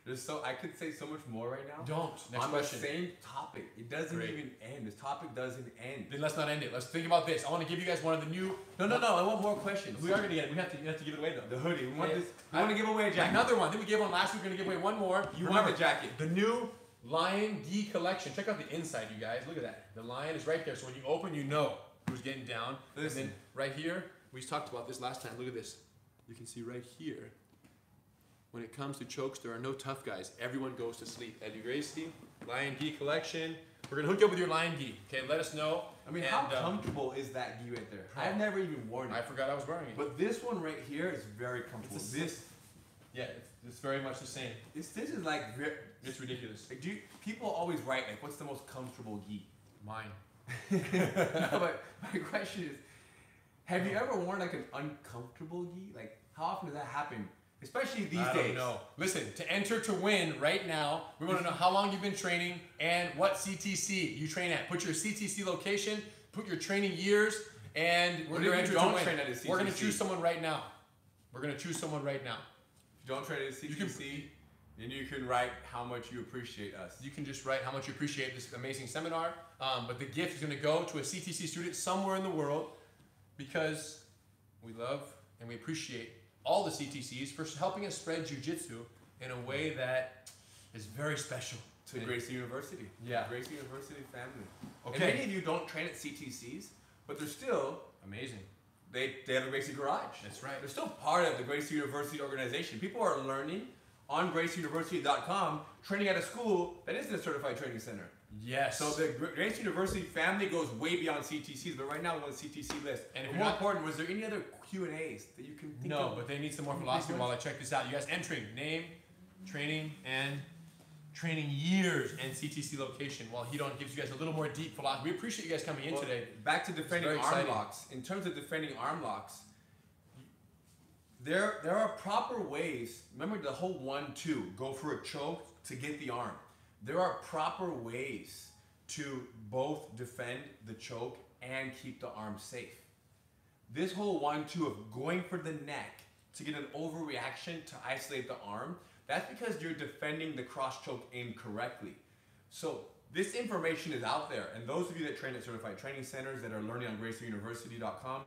there's so I could say so much more right now. Don't. Next on question. the same topic. It doesn't Great. even end. This topic doesn't end. Then let's not end it. Let's think about this. I want to give you guys one of the new. No, no, no. I want more questions. We are gonna get it. We have to. You have to give it away though. the hoodie. We want Yeah. this. We I- want to give away a jacket. Another one. Then we gave one last week. We're gonna give away one more. You Remember, want the jacket? The new Lion D collection. Check out the inside, you guys. Look at that. The lion is right there. So when you open, you know who's getting down. And then right here, we talked about this last time. Look at this. You can see right here. When it comes to chokes, there are no tough guys. Everyone goes to sleep. Eddie Gracie, Lion D collection. We're gonna hook you up with your Lion gi. Okay, let us know. I mean, And, how um, comfortable is that gi right there? I've never even worn it. I forgot I was wearing it. But this one right here is very comfortable. It's this, yeah, it's, it's very much the same. this, this is like, It's ridiculous. like, do you, people always write like, what's the most comfortable gi? Mine. no, but my question is, have you ever worn like an uncomfortable gi? Like, how often does that happen? Especially these I days. don't. Listen, to enter to win right now, we want to know how long you've been training and what CTC you train at. Put your CTC location, put your training years, and we're going to enter to don't win. train We're going to choose someone right now. We're going to choose someone right now. Don't trade at CTC, You can- then you can write how much you appreciate us. You can just write how much you appreciate this amazing seminar. Um, but the gift is going to go to a CTC student somewhere in the world because we love and we appreciate all the CTCs for helping us spread jujitsu in a way that is very special. to Gracie University. Yeah. Gracie University family. Okay. And many of you don't train at CTCs, but they're still Amazing. they they have a Gracie Garage. That's right. They're still part of the Gracie University organization. People are learning on GracieUniversity.com, training at a school that isn't a certified training center. Yes. So the Gra- Gracie University family goes way beyond CTCs, but right now we're on the CTC list. And if more not- important, was there any other Q and A's that you can think no, of? but they need some more philosophy while I check this out. You guys entering name, training, and training years and CTC location. While Ryron gives you guys a little more deep philosophy. We appreciate you guys coming in Well, today. Back to defending arm exciting. locks. In terms of defending arm locks, there there are proper ways. Remember the whole one two go for a choke to get the arm. There are proper ways to both defend the choke and keep the arm safe. This whole one two of going for the neck to get an overreaction to isolate the arm, that's because you're defending the cross choke incorrectly. So this information is out there, and those of you that train at certified training centers that are learning on GracieUniversity.com,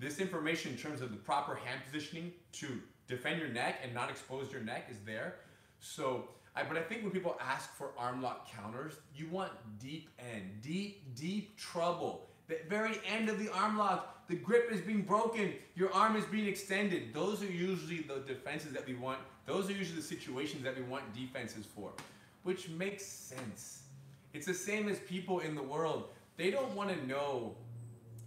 this information in terms of the proper hand positioning to defend your neck and not expose your neck is there. So, I, but I think when people ask for arm lock counters, you want deep end, deep, deep trouble. The very end of the arm lock, the grip is being broken, your arm is being extended. Those are usually the defenses that we want. Those are usually the situations that we want defenses for, which makes sense. It's the same as people in the world. They don't want to know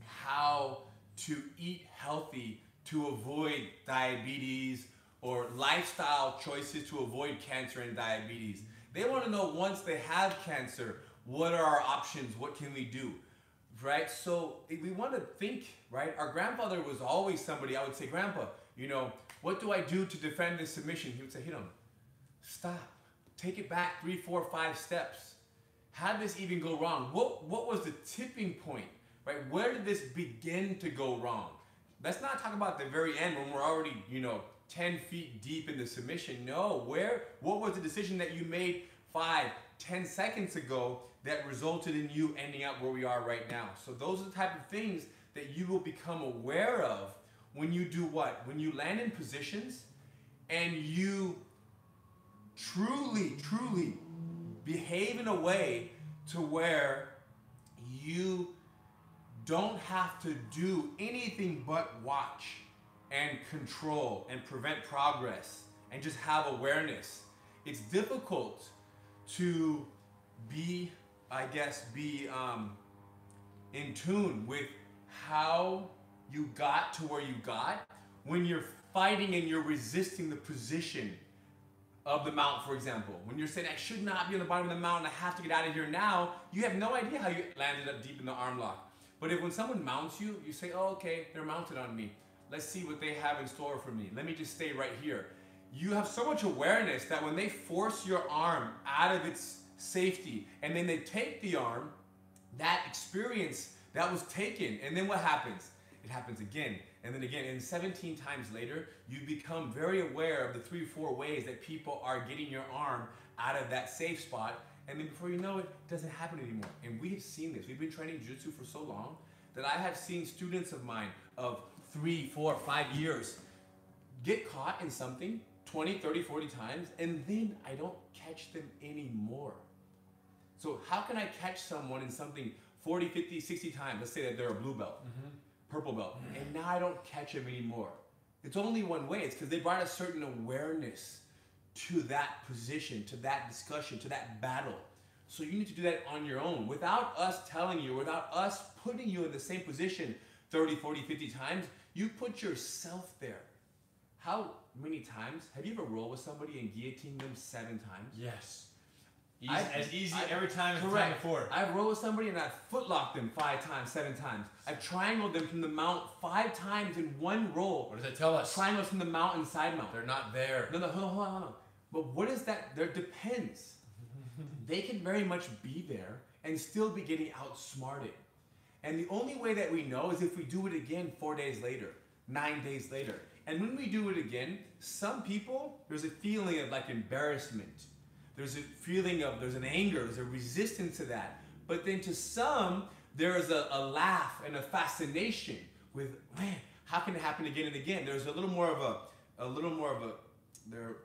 how to eat healthy to avoid diabetes or lifestyle choices to avoid cancer and diabetes. They want to know once they have cancer, what are our options? What can we do? Right? So eh, we want to think, right? Our grandfather was always somebody, I would say, Grandpa, you know, what do I do to defend this submission? He would say, hit him. Stop. Take it back three, four, five steps. How did this even go wrong? What what was the tipping point? Right? Where did this begin to go wrong? Let's not talk about the very end when we're already, you know, 10 feet deep in the submission. No, where what was the decision that you made five, 10 seconds ago that resulted in you ending up where we are right now? So those are the type of things that you will become aware of when you do what? When you land in positions and you truly, truly behave in a way to where you don't have to do anything but watch and control and prevent progress and just have awareness. It's difficult to be, I guess, be um, in tune with how you got to where you got when you're fighting and you're resisting the position of the mount, for example. When you're saying, I should not be on the bottom of the mountain, I have to get out of here now, you have no idea how you landed up deep in the arm lock. But if when someone mounts you, you say, oh, okay, they're mounted on me. Let's see what they have in store for me. Let me just stay right here. You have so much awareness that when they force your arm out of its safety and then they take the arm, that experience that was taken, and then what happens? It happens again and then again. And 17 times later, you become very aware of the three, four ways that people are getting your arm out of that safe spot. And then before you know it, it doesn't happen anymore. And we have seen this. We've been training jiu-jitsu for so long that I have seen students of mine of three, four, five years get caught in something 20, 30, 40 times, and then I don't catch them anymore. So how can I catch someone in something 40, 50, 60 times? Let's say that they're a blue belt, mm-hmm. purple belt, and now I don't catch them anymore. It's only one way. It's because they brought a certain awareness to that position, to that discussion, to that battle. So you need to do that on your own without us telling you, without us putting you in the same position 30, 40, 50 times. You put yourself there. How many times have you ever rolled with somebody and guillotined them seven times? Yes. Easy, I- as easy I- every time as the time Correct. before. I've rolled with somebody and I've footlocked them five times, seven times. I've triangled them from the mount five times in one roll. What does that tell us? Triangles from the mount and side mount. They're not there. No, no, hold on, hold on, hold on. But what is that? There depends. they can very much be there and still be getting outsmarted. And the only way that we know is if we do it again four days later, nine days later. And when we do it again, some people, there's a feeling of like embarrassment. There's a feeling of, there's an anger, there's a resistance to that. But then to some, there's a, a laugh and a fascination with, man, how can it happen again and again? There's a little more of a, a little more of a, there,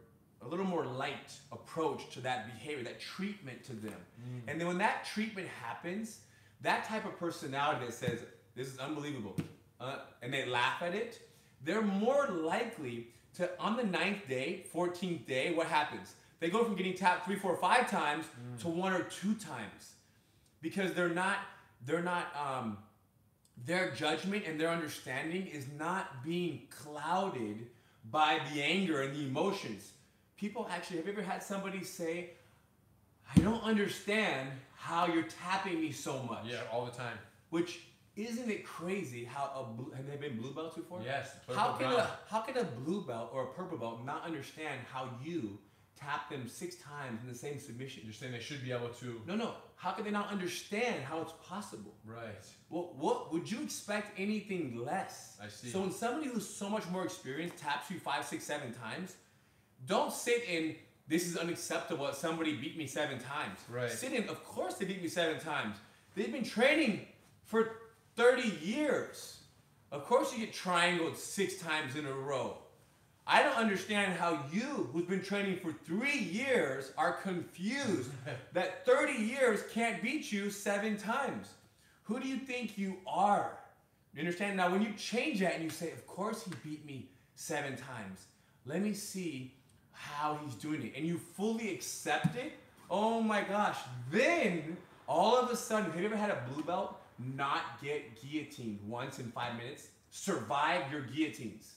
a little more light approach to that behavior, that treatment to them. And then when that treatment happens, that type of personality that says, this is unbelievable, uh, and they laugh at it, they're more likely to, on the ninth day, 14th day, what happens? They go from getting tapped three, four, five times to one or two times because they're not, they're not, um, their judgment and their understanding is not being clouded by the anger and the emotions. People actually, have you ever had somebody say, I don't understand how you're tapping me so much? Yeah, all the time. Which isn't it crazy how a blue, have they been blue belts before? Yes. How can brown. a how can a blue belt or a purple belt not understand how you tap them six times in the same submission? You're saying they should be able to. No, no. How can they not understand how it's possible? Right. Well, what would you expect anything less? I see. So when somebody who's so much more experienced taps you five, six, seven times, don't sit in this is unacceptable somebody beat me seven times. Right. Sit in, of course they beat me seven times. They've been training for 30 years. Of course you get triangled six times in a row. I don't understand how you, who's been training for three years, are confused that 30 years can't beat you seven times. Who do you think you are? You understand? Now, when you change that and you say, Of course he beat me seven times, let me see how he's doing it, and you fully accept it, oh my gosh, then all of a sudden, have you ever had a blue belt not get guillotined once in five minutes? Survive your guillotines.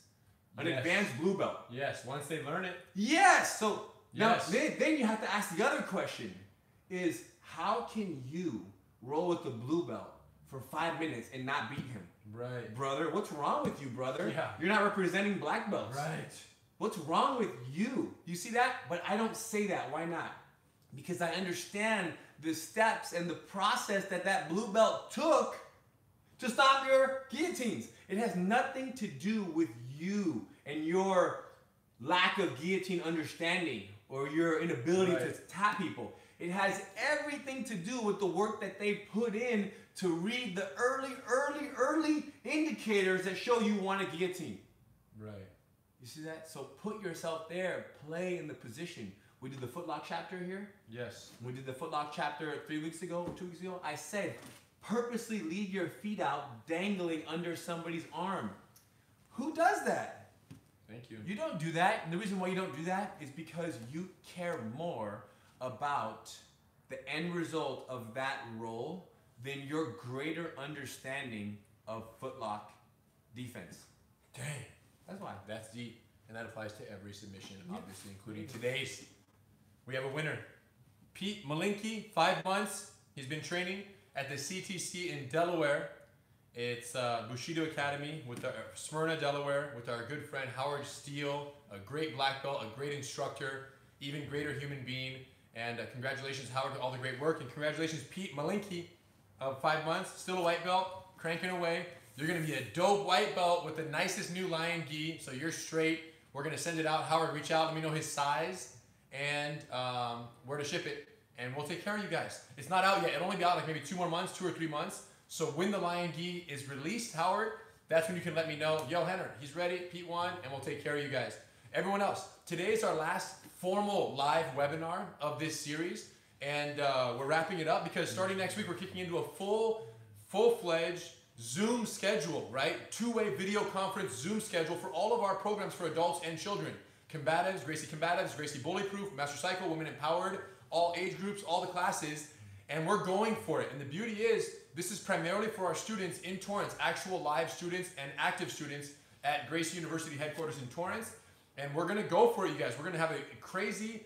An Yes. advanced blue belt. Yes. Once they learn it. Yes. So now Yes. then, then you have to ask the other question: Is how can you roll with the blue belt for five minutes and not beat him, Right. brother? What's wrong with you, brother? Yeah. You're not representing black belts. Right. What's wrong with you? You see that? But I don't say that. Why not? Because I understand the steps and the process that that blue belt took to stop your guillotines. It has nothing to do with you and your lack of guillotine understanding or your inability to tap people. It has everything to do with the work that they put in to read the early, early, early indicators that show you want a guillotine. Right. You see that? So put yourself there, play in the position. We did the footlock chapter here. Yes. We did the footlock chapter three weeks ago, two weeks ago. I said, purposely leave your feet out dangling under somebody's arm. Who does that? Thank you. You don't do that. And the reason why you don't do that is because you care more about the end result of that role than your greater understanding of footlock defense. Dang. That's why. That's deep. And that applies to every submission, obviously, including today's. We have a winner. Pete Malinke, five months. He's been training at the CTC in Delaware. It's uh, Bushido Academy with our, Smyrna, Delaware, with our good friend Howard Steele, a great black belt, a great instructor, even greater human being. And uh, congratulations, Howard, for all the great work. And congratulations, Pete Malinke, of five months, still a white belt, cranking away. You're gonna be a dope white belt with the nicest new lion gi, so you're straight. We're gonna send it out. Howard, reach out, let me know his size and um, where to ship it, and we'll take care of you guys. It's not out yet. It'll only be out like maybe two more months, two or three months. So when the lion gi is released, Howard, that's when you can let me know. Yo, Rener, he's ready. Pete one, and we'll take care of you guys. Everyone else, today is our last formal live webinar of this series, and uh, we're wrapping it up because starting next week we're kicking into a full, full-fledged Zoom schedule, right? Two-way video conference Zoom schedule for all of our programs for adults and children. Combatives, Gracie Combatives, Gracie Bullyproof, Master Cycle, Women Empowered, all age groups, all the classes. and we're going for it. And the beauty is, this is primarily for our students in Torrance, actual live students and active students at Gracie University headquarters in Torrance. And we're gonna go for it, you guys. We're gonna have a crazy,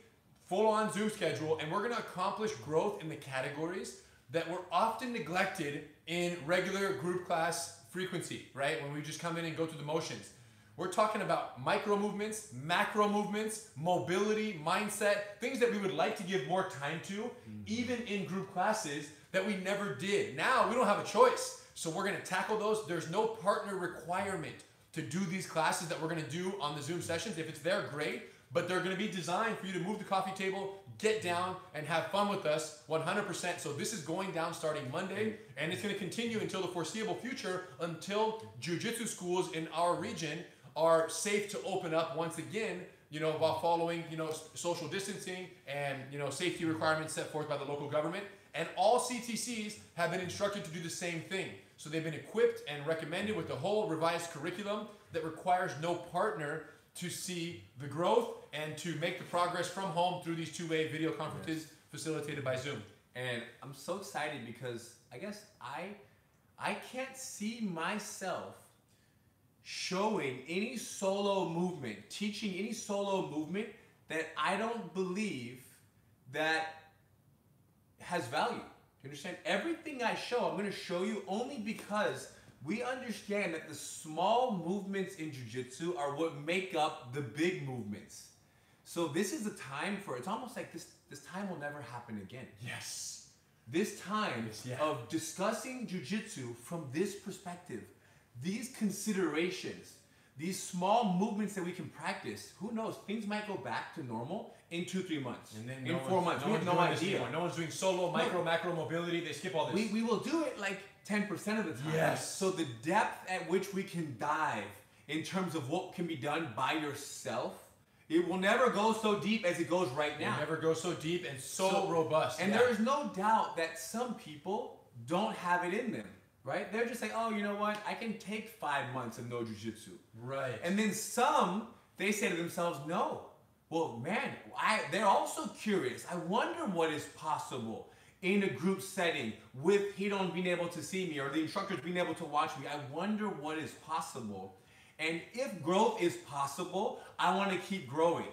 full-on Zoom schedule, and we're gonna accomplish growth in the categories that were often neglected in regular group class frequency, right? When we just come in and go through the motions. We're talking about micro movements, macro movements, mobility, mindset, things that we would like to give more time to, mm-hmm. even in group classes that we never did. Now we don't have a choice. So we're gonna tackle those. There's no partner requirement to do these classes that we're gonna do on the Zoom sessions. If it's there, great. But they're gonna be designed for you to move the coffee table, get down, and have fun with us 100%. So this is going down starting Monday, and it's gonna continue until the foreseeable future until jujitsu schools in our region are safe to open up once again, you know, while following, you know, social distancing and, you know, safety requirements set forth by the local government. And all CTCs have been instructed to do the same thing. So they've been equipped and recommended with a whole revised curriculum that requires no partner to see the growth and to make the progress from home through these two-way video conferences facilitated by Zoom. And I'm so excited because I guess I I can't see myself showing any solo movement, teaching any solo movement that I don't believe that has value. Do you understand? Everything I show, I'm going to show you only because we understand that the small movements in jiu-jitsu are what make up the big movements. So this is a time for it's almost like this this time will never happen again Yes. this time Yes, yeah. of discussing jujitsu from this perspective, these considerations, these small movements that we can practice, who knows? Things might go back to normal in two, three months, And then in no four months. no we have no idea. No one's doing solo, micro, macro mobility. They skip all this. We, we will do it like 10% of the time. Yes. So the depth at which we can dive in terms of what can be done by yourself, it will never go so deep as it goes right now. never go so deep and so, So- robust. And yeah. there is no doubt that some people don't have it in them, right? They're just like, oh, you know what? I can take five months of no jujitsu. right. And then some, they say to themselves, no. Well, man, I, they're also curious. I wonder what is possible in a group setting with Ryron being able to see me or the instructors being able to watch me. I wonder what is possible. And if growth is possible, I want to keep growing.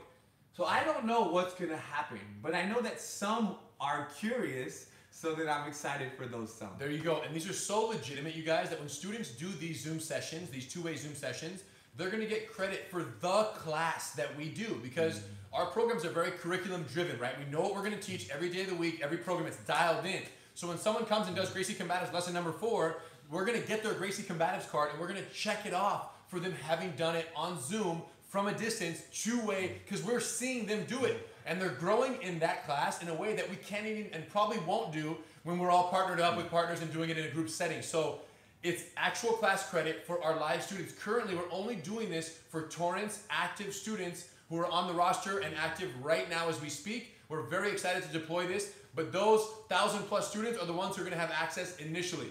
So I don't know what's going to happen, but I know that some are curious, so that I'm excited for those some. There you go. And these are so legitimate, you guys, that when students do these Zoom sessions, these two-way Zoom sessions, they're going to get credit for the class that we do because mm. our programs are very curriculum driven, right? We know what we're going to teach every day of the week, every program, it's dialed in. So when someone comes and does Gracie Combatives lesson number four, we're going to get their Gracie Combatives card and we're going to check it off for them having done it on Zoom from a distance, two-way, because we're seeing them do it. And they're growing in that class in a way that we can't even and probably won't do when we're all partnered up with partners and doing it in a group setting. So it's actual class credit for our live students. Currently, we're only doing this for Torrance active students who are on the roster and active right now as we speak. We're very excited to deploy this, but those thousand plus students are the ones who are going to have access initially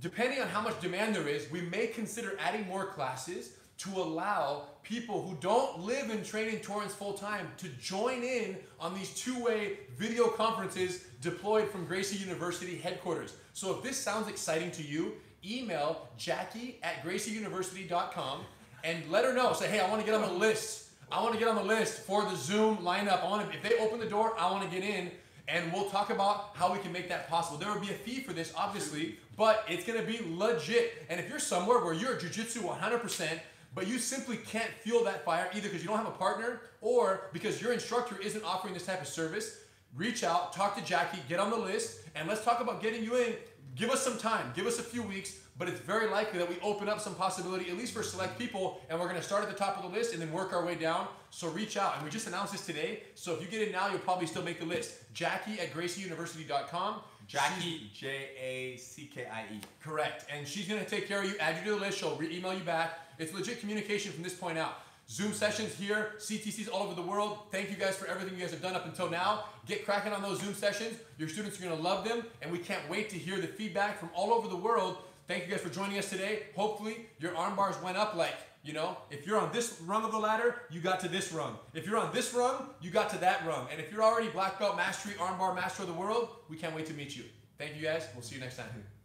depending on how much demand there is, we may consider adding more classes to allow people who don't live and train in Torrance full time to join in on these two-way video conferences deployed from Gracie University headquarters. So if this sounds exciting to you, email Jackie at gracieuniversity.com and let her know. Say, hey, I want to get on the list. I want to get on the list for the Zoom lineup. I want to, if they open the door, I want to get in and we'll talk about how we can make that possible. There will be a fee for this, obviously, but it's gonna be legit. And if you're somewhere where you're jujitsu 100%, but you simply can't feel that fire either because you don't have a partner or because your instructor isn't offering this type of service, reach out, talk to Jackie, get on the list, and let's talk about getting you in. Give us some time, give us a few weeks, but it's very likely that we open up some possibility, at least for select people, and we're gonna start at the top of the list and then work our way down. So reach out. And we just announced this today. So if you get in now, you'll probably still make the list. Jackie at gracieuniversity.com. Jackie, J A C K I E. Correct. And she's going to take care of you, add you to the list. She'll re email you back. It's legit communication from this point out. Zoom sessions here, CTCs all over the world. Thank you guys for everything you guys have done up until now. Get cracking on those Zoom sessions. Your students are going to love them, and we can't wait to hear the feedback from all over the world. Thank you guys for joining us today. Hopefully, your arm bars went up like You know, if you're on this rung of the ladder, you got to this rung. If you're on this rung, you got to that rung. And if you're already black belt mastery, armbar master of the world, we can't wait to meet you. Thank you guys. We'll see you next time.